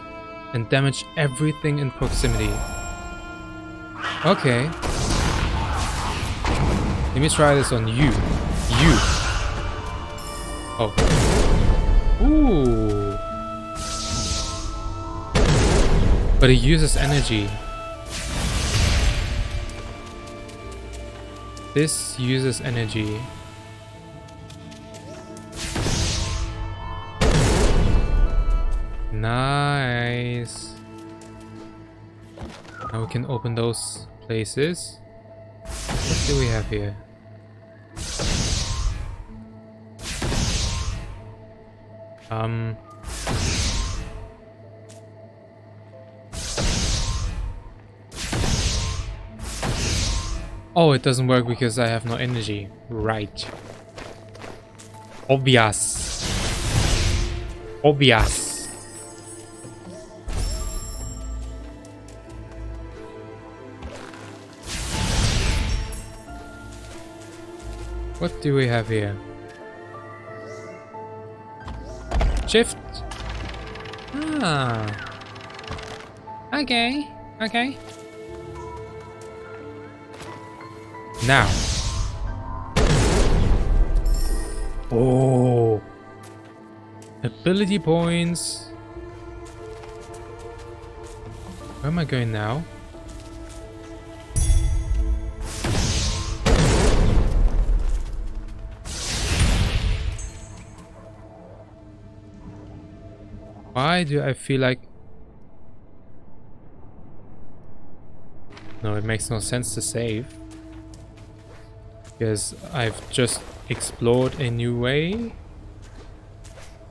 A: and damage everything in proximity. Okay. Let me try this on you. You. Oh. Ooh. But it uses energy. This uses energy. Nice. Now we can open those places. What do we have here? Um... Oh, it doesn't work because I have no energy. Right. Obvious. Obvious. What do we have here? Shift. Ah. Okay. Okay. Now. Oh. Ability points. Where am I going now? Why do I feel like... No, it makes no sense to save. Because I've just explored a new way.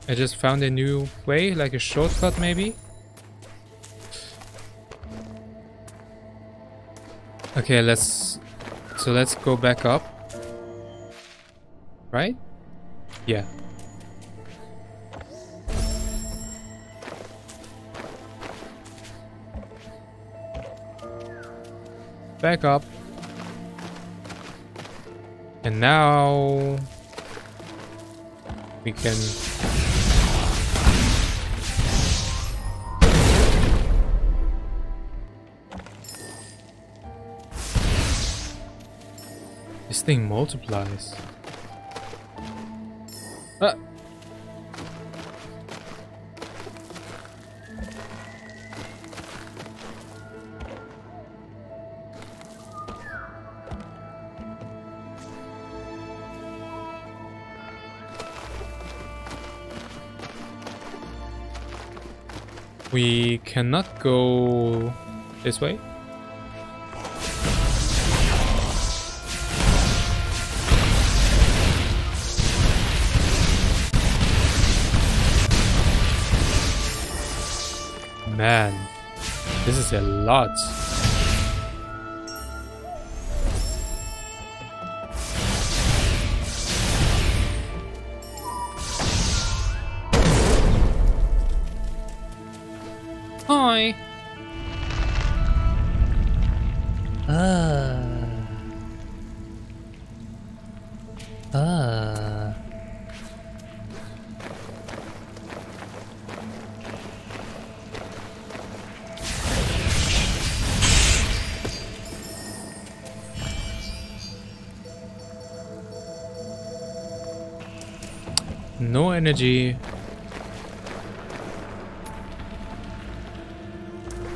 A: I just found a new way, like a shortcut maybe. Okay, let's... So let's go back up. Right? Yeah. Back up. And now we can This thing multiplies. Cannot go this way. Man, this is a lot.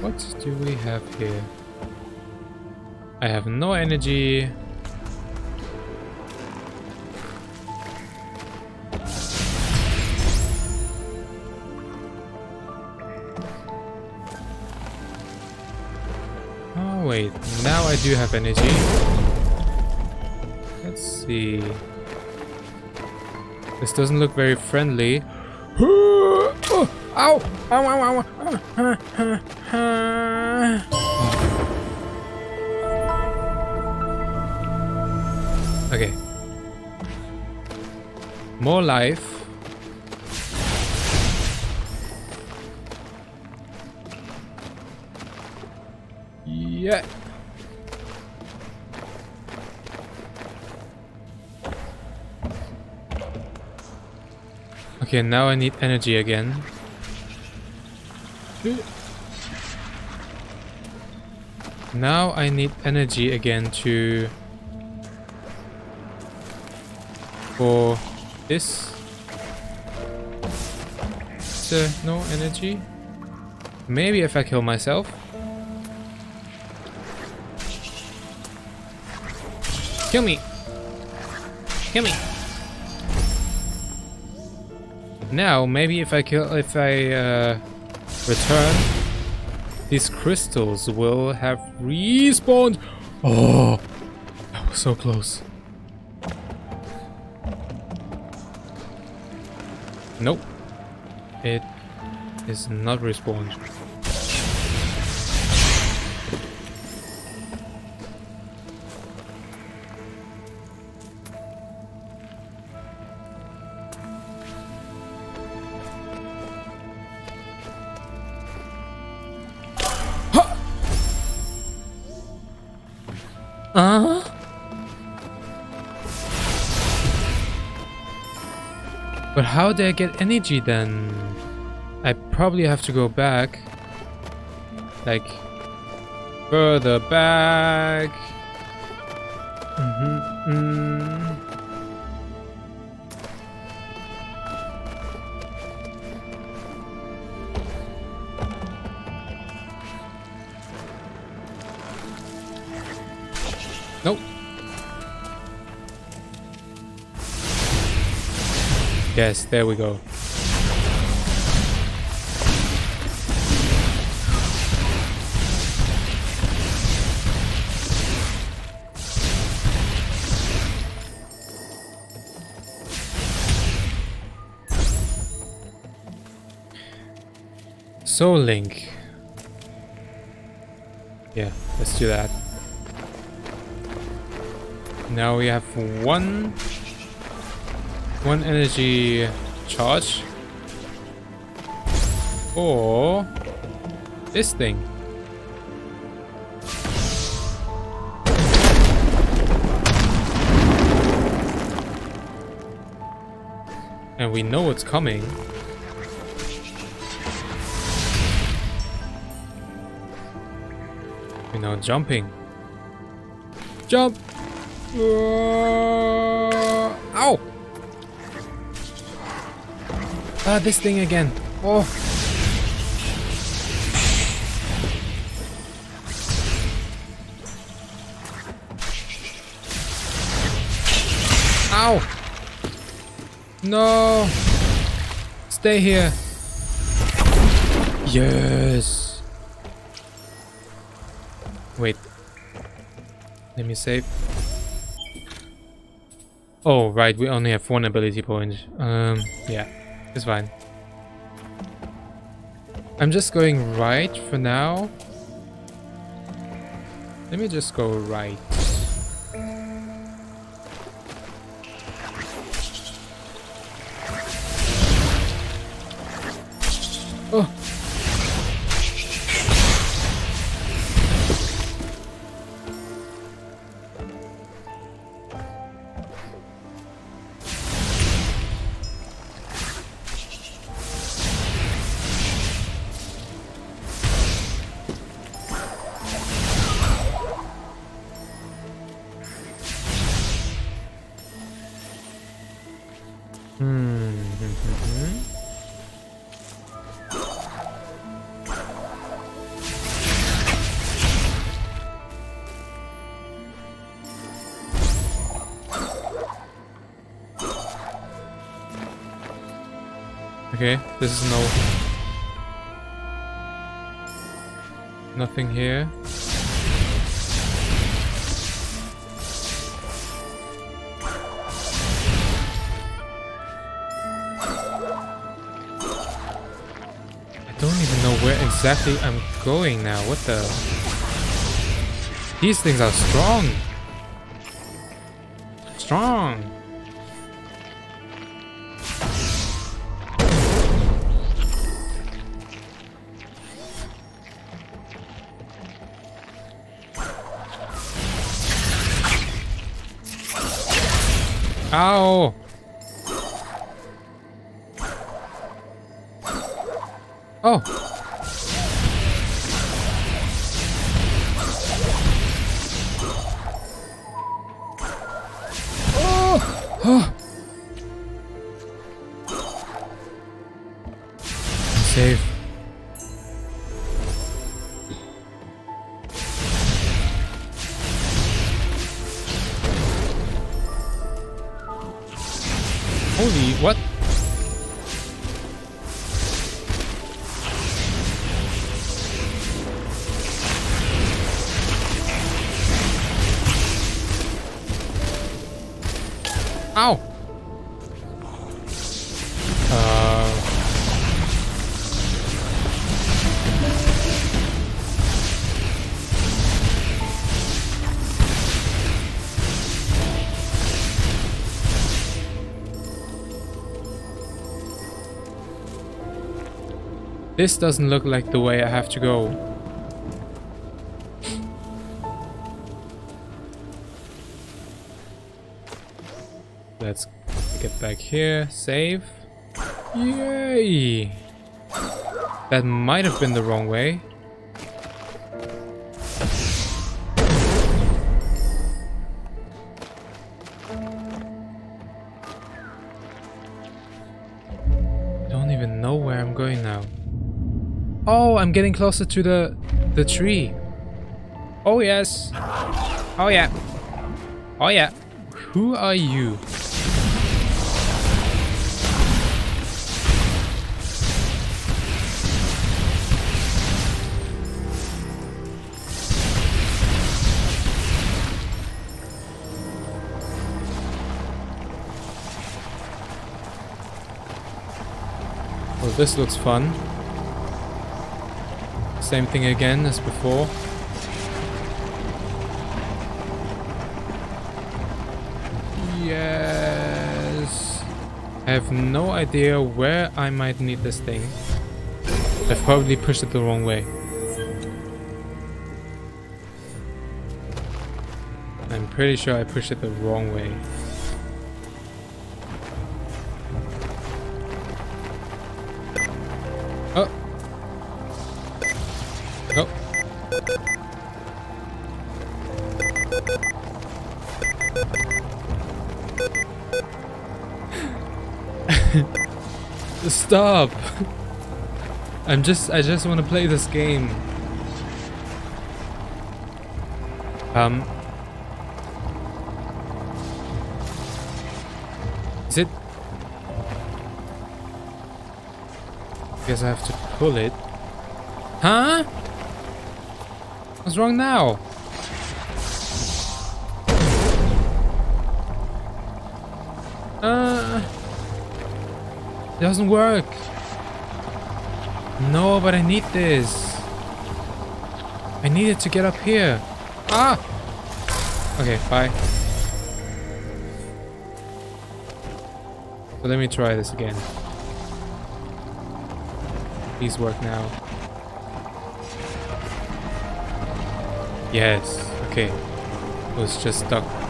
A: What do we have here? I have no energy. Oh wait, now I do have energy. Let's see. This doesn't look very friendly. <gasps> Ow! Ow, ow, ow, ow. Okay. More life. Yeah. Okay, now I need energy again. Now I need energy again to... For this. No energy. Maybe if I kill myself. Kill me! Kill me! Now, maybe if I kill, if I uh, return, these crystals will have respawned. Oh, that was so close. Nope, it is not respawned. But how did I get energy then? I probably have to go back. Like, further back. Mm -hmm, mm. Yes, there we go. Soul Link. Yeah, let's do that. Now we have one one energy charge or this thing. And we know it's coming. We're now jumping. Jump! Uh, Ah, this thing again. Oh. Ow! No! Stay here. Yes! Wait. Let me save. Oh, right, we only have one ability point. Um, yeah, it's fine. I'm just going right for now. Let me just go right. This is no... Nothing here. I don't even know where exactly I'm going now. What the? These things are strong. Strong. Ow! This doesn't look like the way I have to go. Let's get back here. Save. Yay! That might have been the wrong way. Getting closer to the the tree. Oh yes. Oh yeah. Oh yeah. Who are you? Well, this looks fun. Same thing again as before. Yes. I have no idea where I might need this thing. I've probably pushed it the wrong way. I'm pretty sure I pushed it the wrong way. Stop. I'm just I just want to play this game. Um Is it I Guess I have to pull it. Huh? What's wrong now? Doesn't work. No, but I need this. I need it to get up here. Ah! Okay, bye. So let me try this again. Please work now. Yes. Okay. It was just stuck.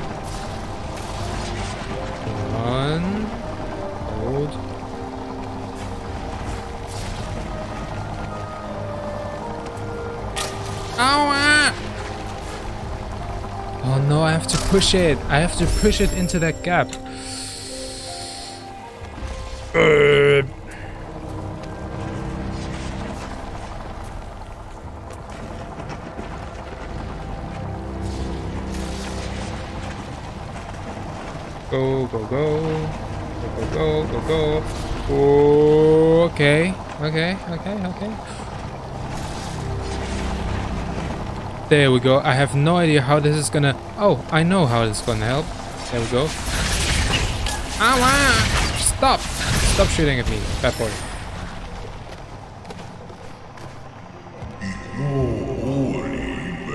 A: Push it. I have to push it into that gap. Uh. Go, go, go. Go, go, go, go, go. Okay. Okay, okay, okay. There we go. I have no idea how this is gonna... Oh, I know how this is gonna help. There we go. Ah, wow. Stop! Stop shooting at me, bad boy.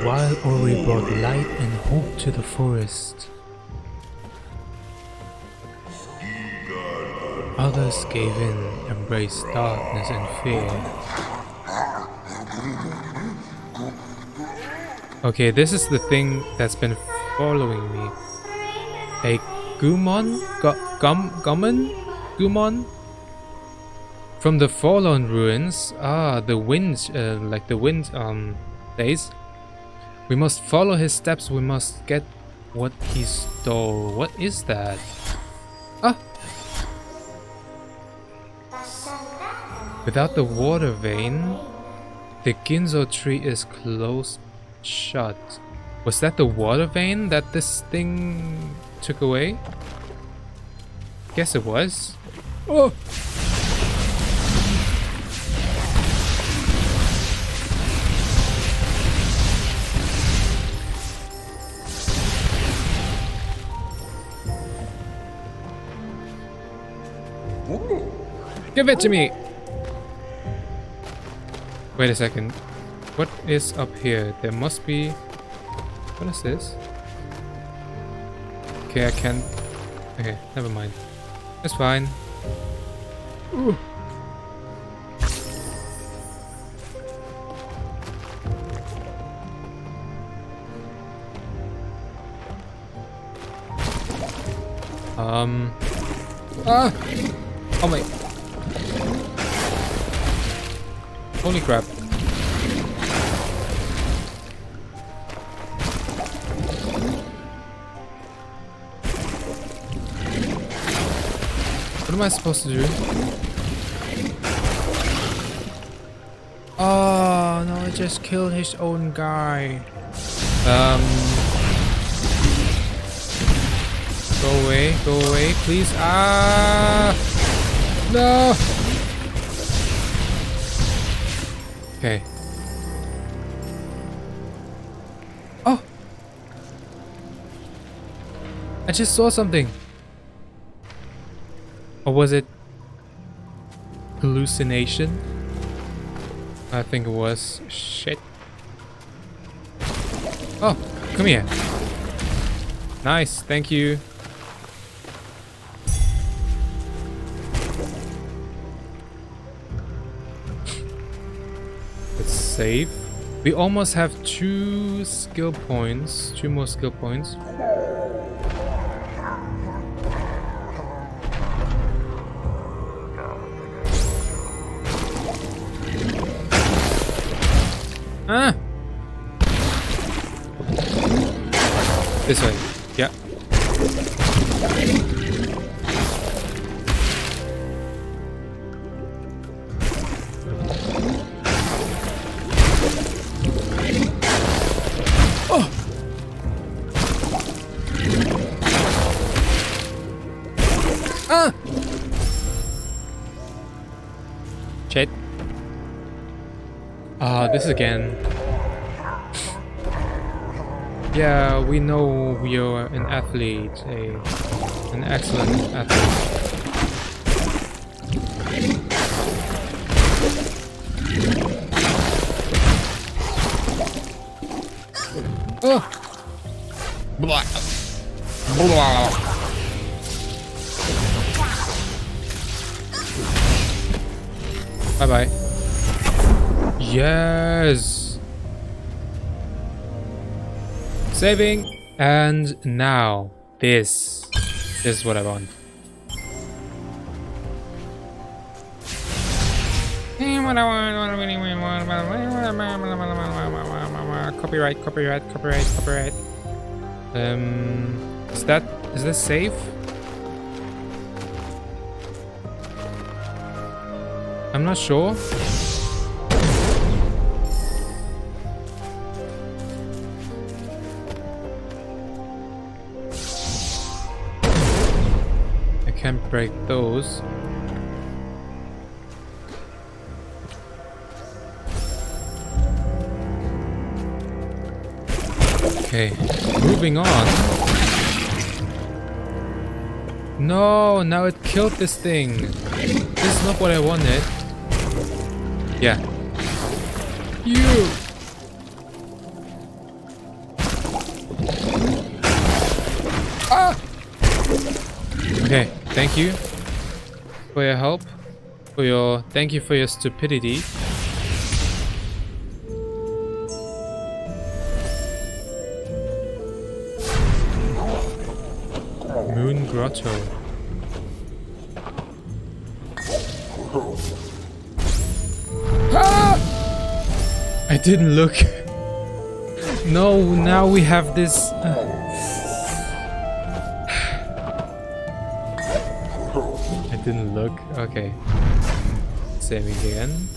A: While Ori brought light and hope to the forest, others gave in, embraced darkness and fear. Okay, this is the thing that's been following me. A Gumon? Gu Gum Gumon? Gumon? From the fallen ruins, ah, the wind, uh, like the wind um, days. We must follow his steps, we must get what he stole. What is that? Ah! Without the water vein, the Ginso tree is closed shut. Was that the water vein that this thing took away? Guess it was. Oh! Give it to me! Wait a second. What is up here? There must be... What is this? Okay, I can't... Okay, never mind. It's fine. Ooh. Um... Ah! Oh my... Holy crap. Am I supposed to do? Oh no, I just killed his own guy. Um Go away, go away, please. Ah No Okay. Oh I just saw something. Or was it hallucination? I think it was. Shit. Oh, come here. Nice, thank you. Let's save. We almost have two skill points, two more skill points. This way. Yeah. Oh! Ah! Shit. Ah, this again. Yeah, we know you're an athlete, a an excellent athlete. Saving! And now, this. This is what I want. Copyright, copyright, copyright, copyright. Um, is that, is this safe? I'm not sure. Can't break those. Okay, moving on. No, now it killed this thing. This is not what I wanted. Yeah. You! Thank you for your help. For your thank you for your stupidity. Moon Grotto. I didn't look. <laughs> no, now we have this. I Okay. Saving again.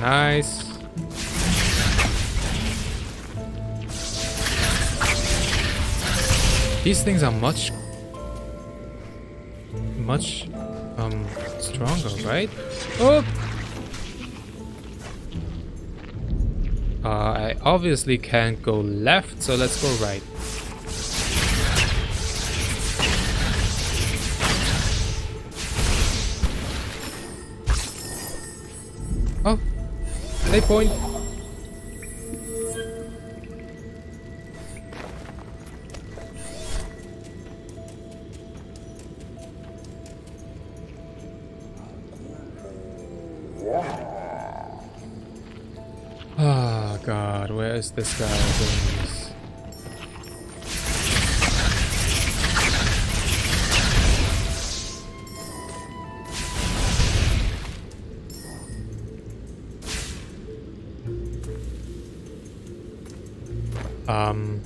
A: Nice. These things are much much um stronger, right? Oh. Uh, I obviously can't go left, so let's go right. Oh, they point. This guy this? Um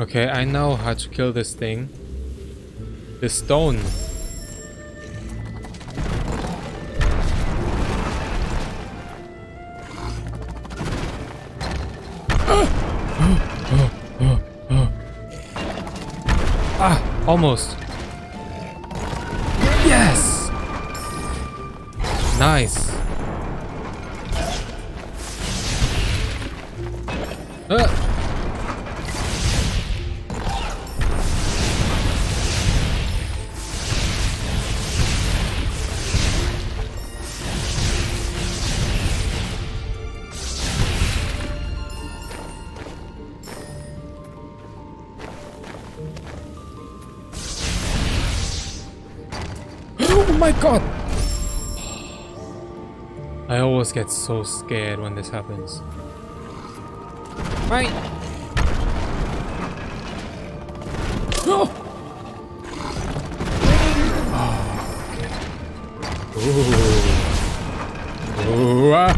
A: Okay, I know how to kill this thing. The stone. Almost. Yes. Nice. Get so scared when this happens. Right. Oh! Ooh. Ooh, ah.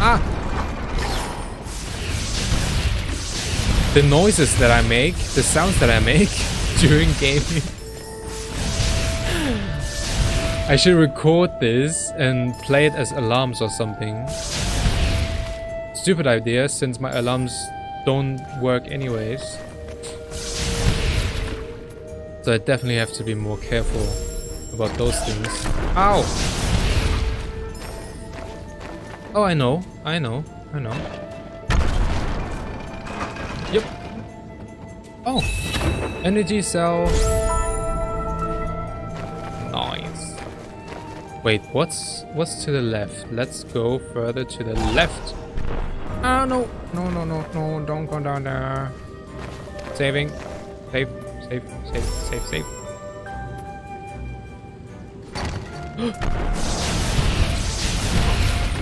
A: ah! The noises that I make, the sounds that I make <laughs> during gaming. I should record this and play it as alarms or something. Stupid idea since my alarms don't work anyways. So I definitely have to be more careful about those things. Ow! Oh, I know. I know. I know. Yep. Oh! Energy cell. Wait, what's what's to the left? Let's go further to the left. Oh no, no, no, no, no! Don't go down there. Saving, save, save, save, save, save. <gasps>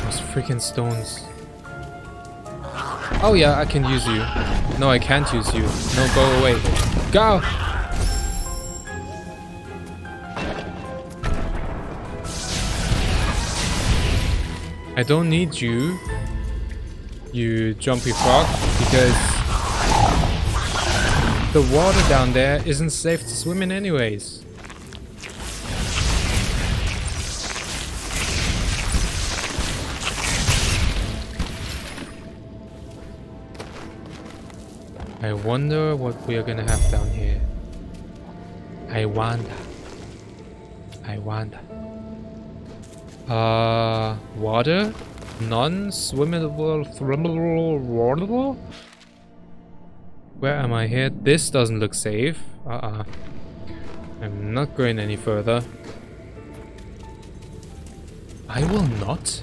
A: Those freaking stones. Oh yeah, I can use you. No, I can't use you. No, go away. Go! I don't need you, you jumpy frog, because the water down there isn't safe to swim in anyways. I wonder what we are gonna have down here. I wonder. I wonder. Uh, water? Non-swimmable... water? Where am I here? This doesn't look safe. Uh-uh. I'm not going any further. I will not?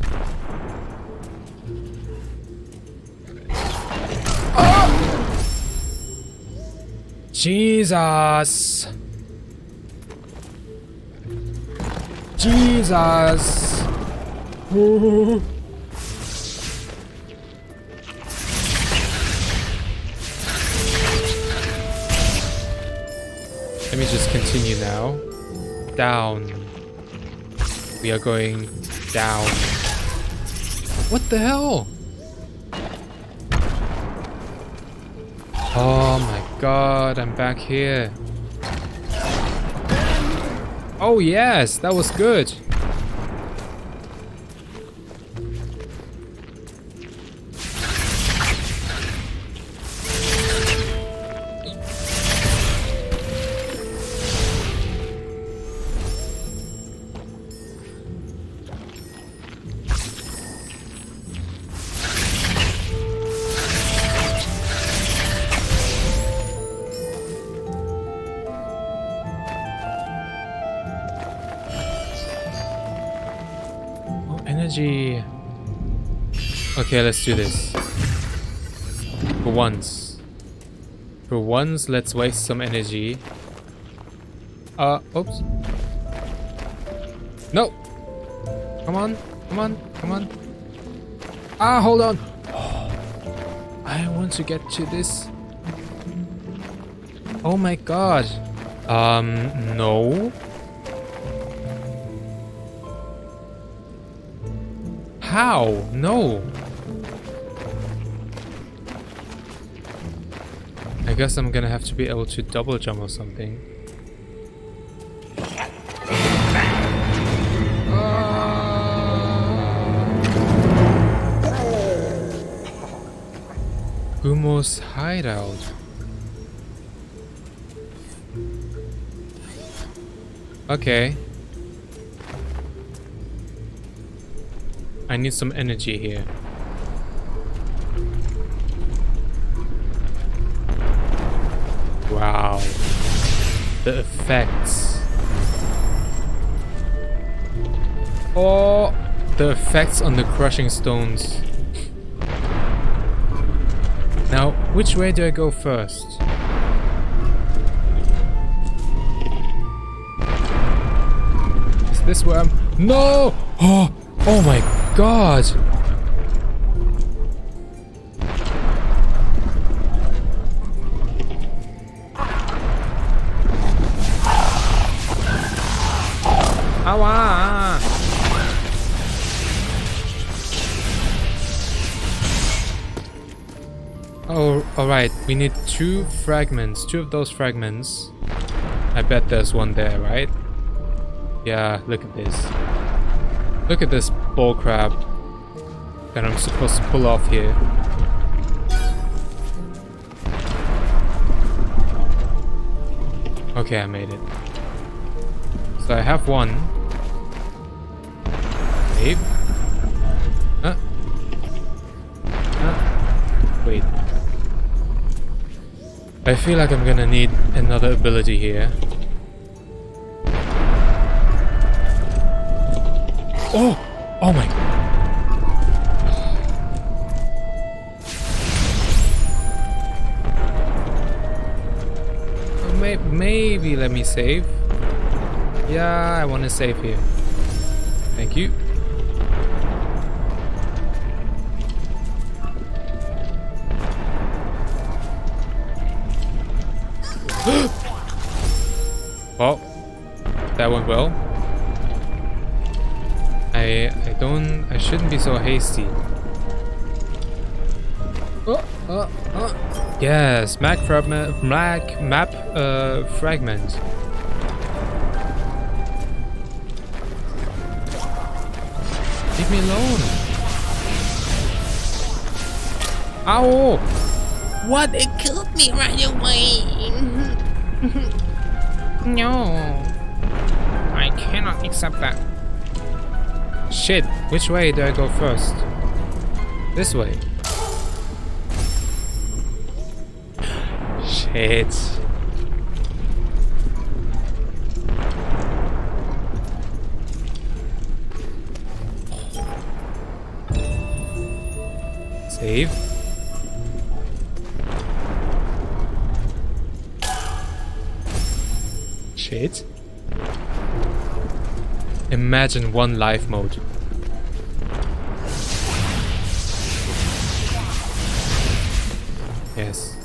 A: Jesus! Jesus! Let me just continue now. Down. We are going down. What the hell? Oh my god, I'm back here. Oh yes, that was good. Okay, let's do this. For once. For once, let's waste some energy. Uh, oops. No! Come on, come on, come on. Ah, hold on! I want to get to this. Oh my god. Um, no. How? No. I guess I'm gonna have to be able to double jump or something. Gumo's hideout. Okay. I need some energy here. Oh, the effects on the crushing stones. Now, which way do I go first? Is this where I'm... No! Oh! <gasps> Oh my god! We need two fragments. Two of those fragments. I bet there's one there, right? Yeah, look at this. Look at this bull crap that I'm supposed to pull off here. Okay, I made it. So I have one. Wait. I feel like I'm gonna need another ability here. Oh! Oh my... Oh, may maybe let me save. Yeah, I want to save here. Thank you. That went well. I I don't I shouldn't be so hasty. Oh, oh, oh. Yes, map fragment, map, map uh, fragment. Leave me alone. Ow!
B: What? It killed me right away. <laughs>
A: no. Accept that. Shit, which way do I go first? This way. <gasps> Shit. Imagine one life mode. Yes.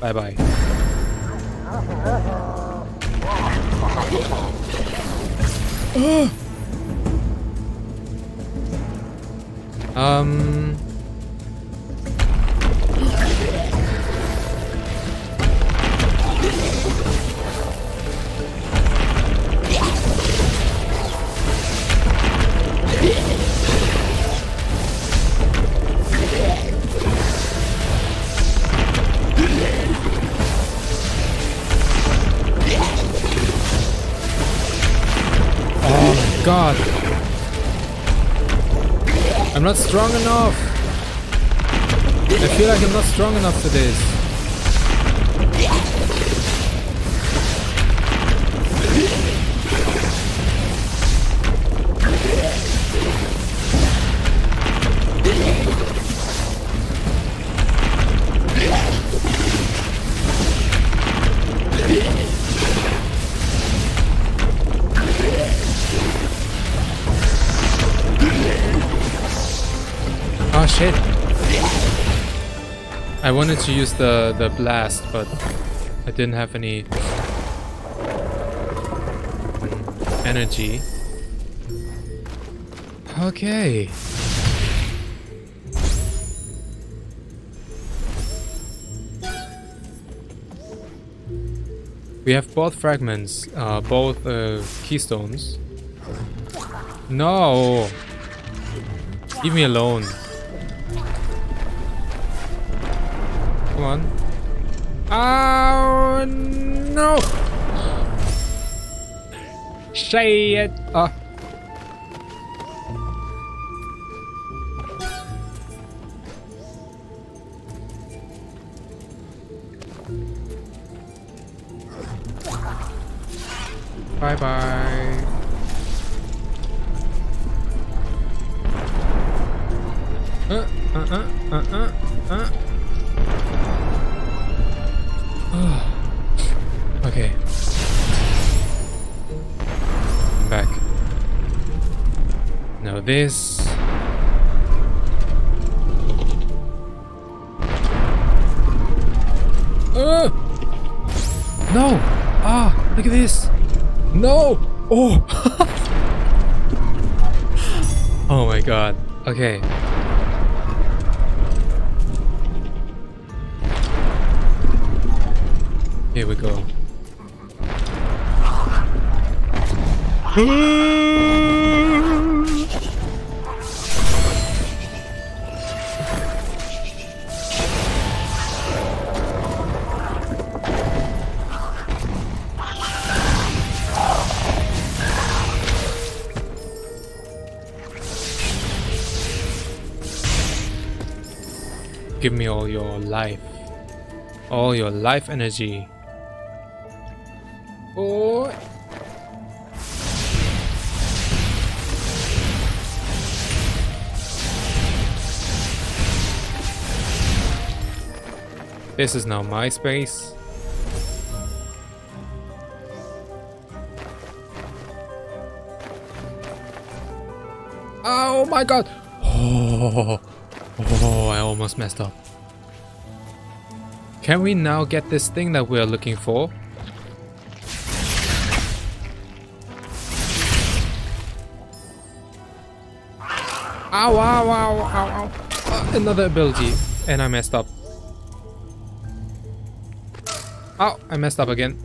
A: Bye bye. um. Not strong enough. I feel like I'm not strong enough for this. I wanted to use the, the blast, but I didn't have any energy. Okay. We have both fragments, uh, both uh, keystones. No! Leave me alone. Say it. Ah. Okay. Here we go. <laughs> All your life energy. Oh. This is now my space. Oh my god! Oh, <laughs> oh, I almost messed up. Can we now get this thing that we're looking for? Ow, ow, ow, ow, ow. Uh, another ability. And I messed up. Oh, I messed up again.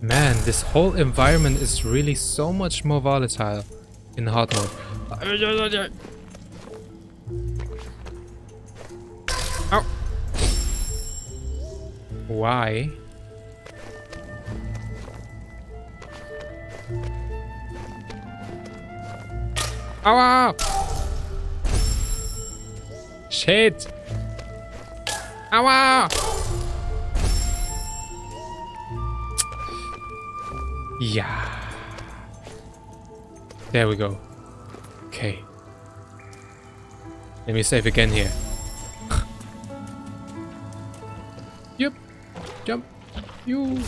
A: Man, this whole environment is really so much more volatile in hard mode. Why? Aua! Shit! Aua! Yeah. There we go. Okay. Let me save again here. You.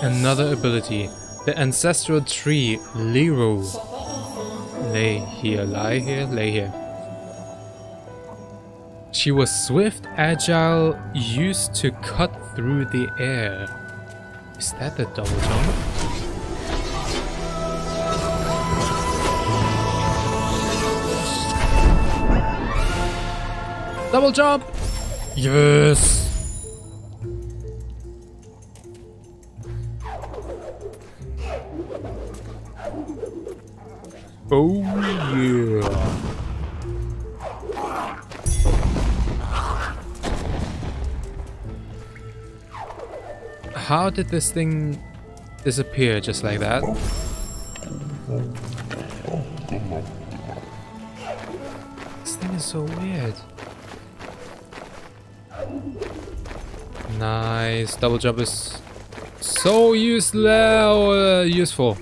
A: Another ability. The ancestral tree, Liru. Lay here, lie here, lay here. She was swift, agile, used to cut through the air. Is that the double jump? Double jump! Yes! Oh yeah! How did this thing disappear just like that? Nice. Double jump is so useless, uh, useful.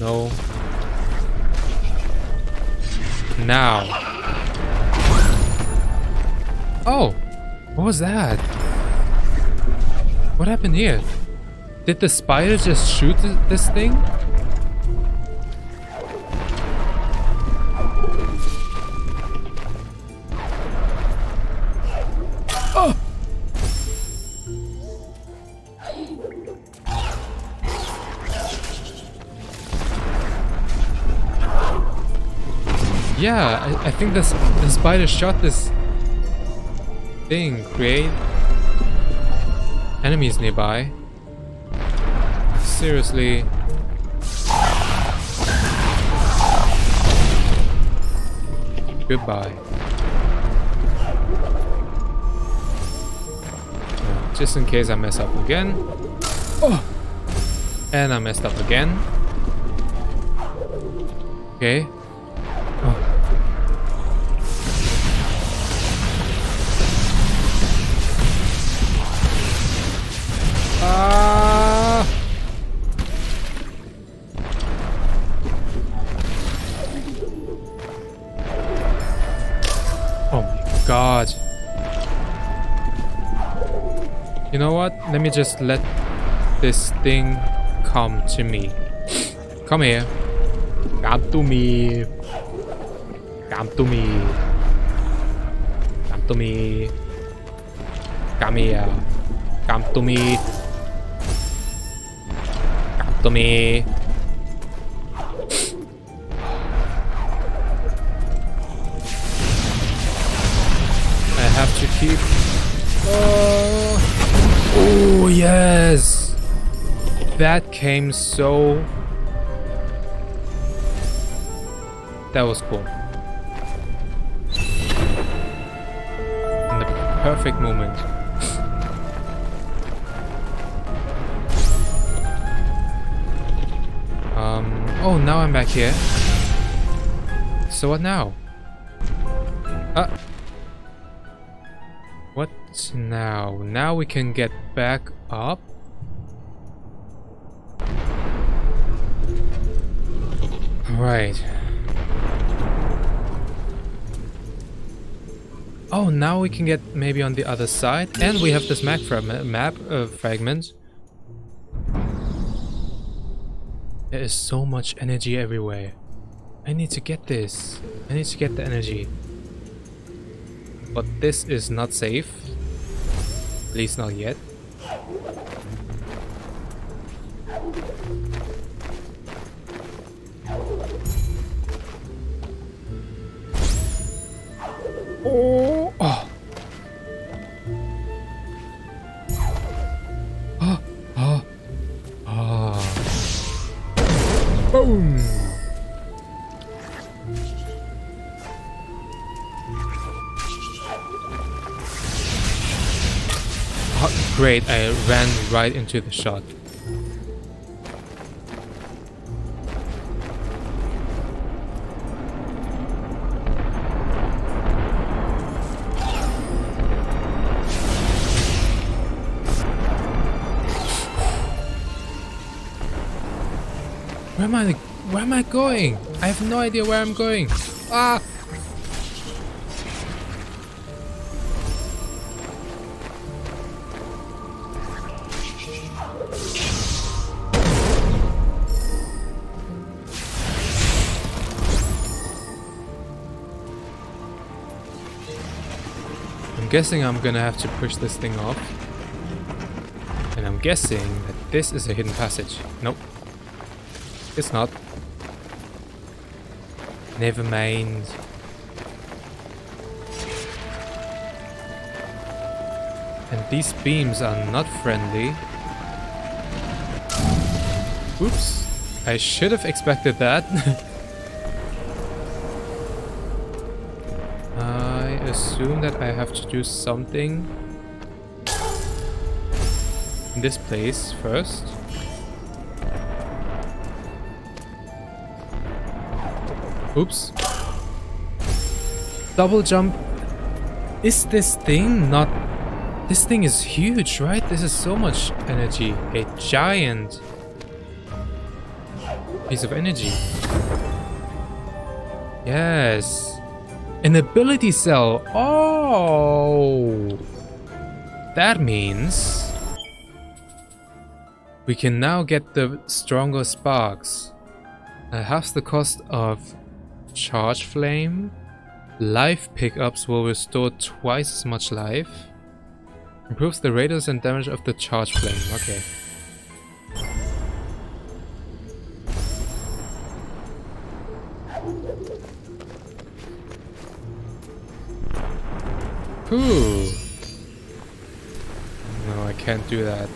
A: No. Now. Oh! What was that? What happened here? Did the spider just shoot th this thing? Oh! Yeah, I, I think this the spider shot this thing, create enemies nearby. Seriously. Goodbye. Just in case I mess up again. Oh! And I messed up again. Okay. Let me just let this thing come to me. Come here. Come to me. Come to me. Come to me. Come here. Come to me. Come to me. That came so. That was cool. In the perfect moment. Um, oh, now I'm back here. So what now? Uh, what now? Now we can get back up? Right. Oh, now we can get maybe on the other side. And we have this map, fragment, map uh, fragment. There is so much energy everywhere. I need to get this. I need to get the energy. But this is not safe. At least not yet. Oh. oh. Ah. Ah. Ah. Boom. Oh, great, I ran right into the shot. Where am I? Where am I going? I have no idea where I'm going. Ah! I'm guessing I'm gonna have to push this thing off. And I'm guessing that this is a hidden passage. Nope. It's not. Never mind. And these beams are not friendly. Oops. I should have expected that. <laughs> I assume that I have to do something in this place first. Oops. Double jump. Is this thing not... This thing is huge, right? This is so much energy. A giant piece of energy. Yes. An ability cell. Oh. That means... We can now get the stronger sparks. Halves the cost of Charge Flame. Life pickups will restore twice as much life. Improves the radius and damage of the Charge Flame. Okay. Ooh. No, I can't do that.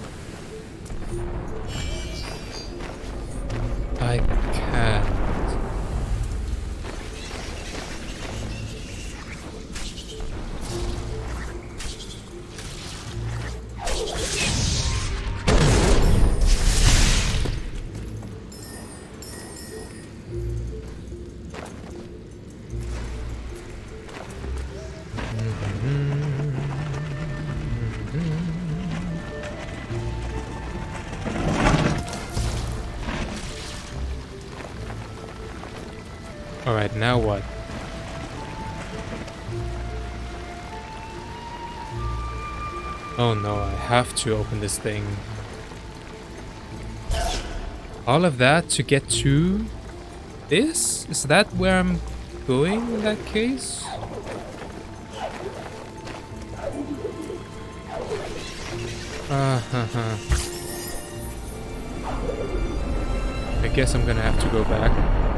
A: To open this thing. All of that to get to this? Is that where I'm going in that case? Uh -huh. I guess I'm gonna have to go back.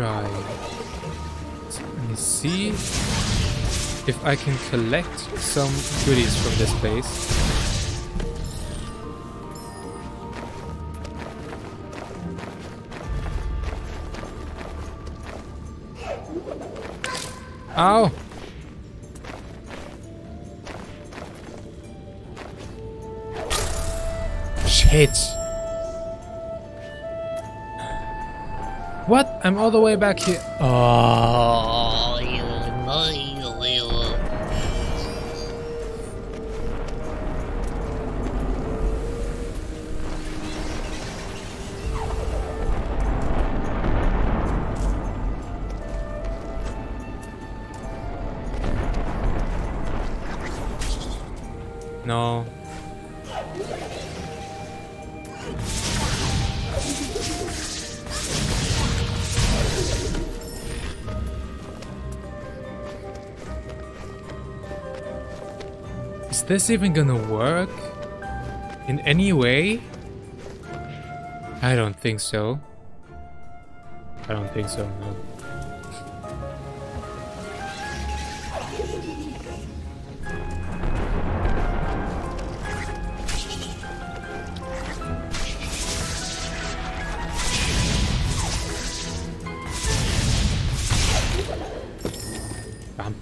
A: Try. Me see if I can collect some goodies from this place. Ow! I'm all the way back here. Oh. this even gonna work? In any way? I don't think so. I don't think so, no.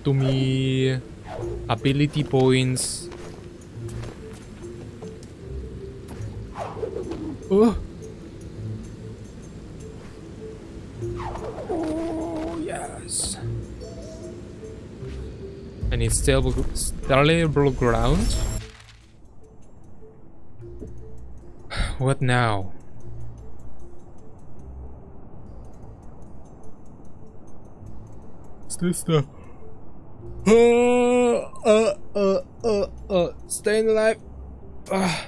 A: To me. Ability points. Stable, stable ground. What now? Is this the... Uh, <gasps> uh, uh, uh, uh, staying alive. Uh.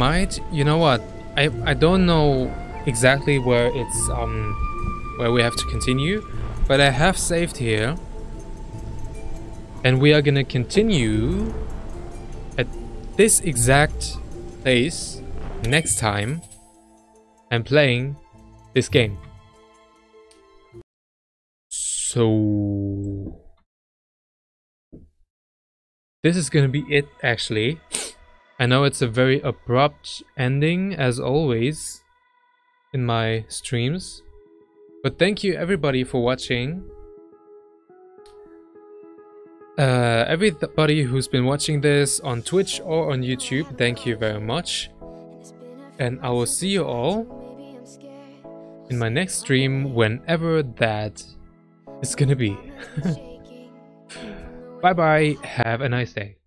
A: Might, you know what? I I don't know exactly where it's um where we have to continue, but I have saved here. And we are gonna continue at this exact place next time I'm playing this game. So this is gonna be it actually. I know it's a very abrupt ending as always in my streams. But thank you everybody for watching. Uh, everybody who's been watching this on Twitch or on YouTube, thank you very much. And I will see you all in my next stream whenever that is gonna be. <laughs> bye bye, have a nice day.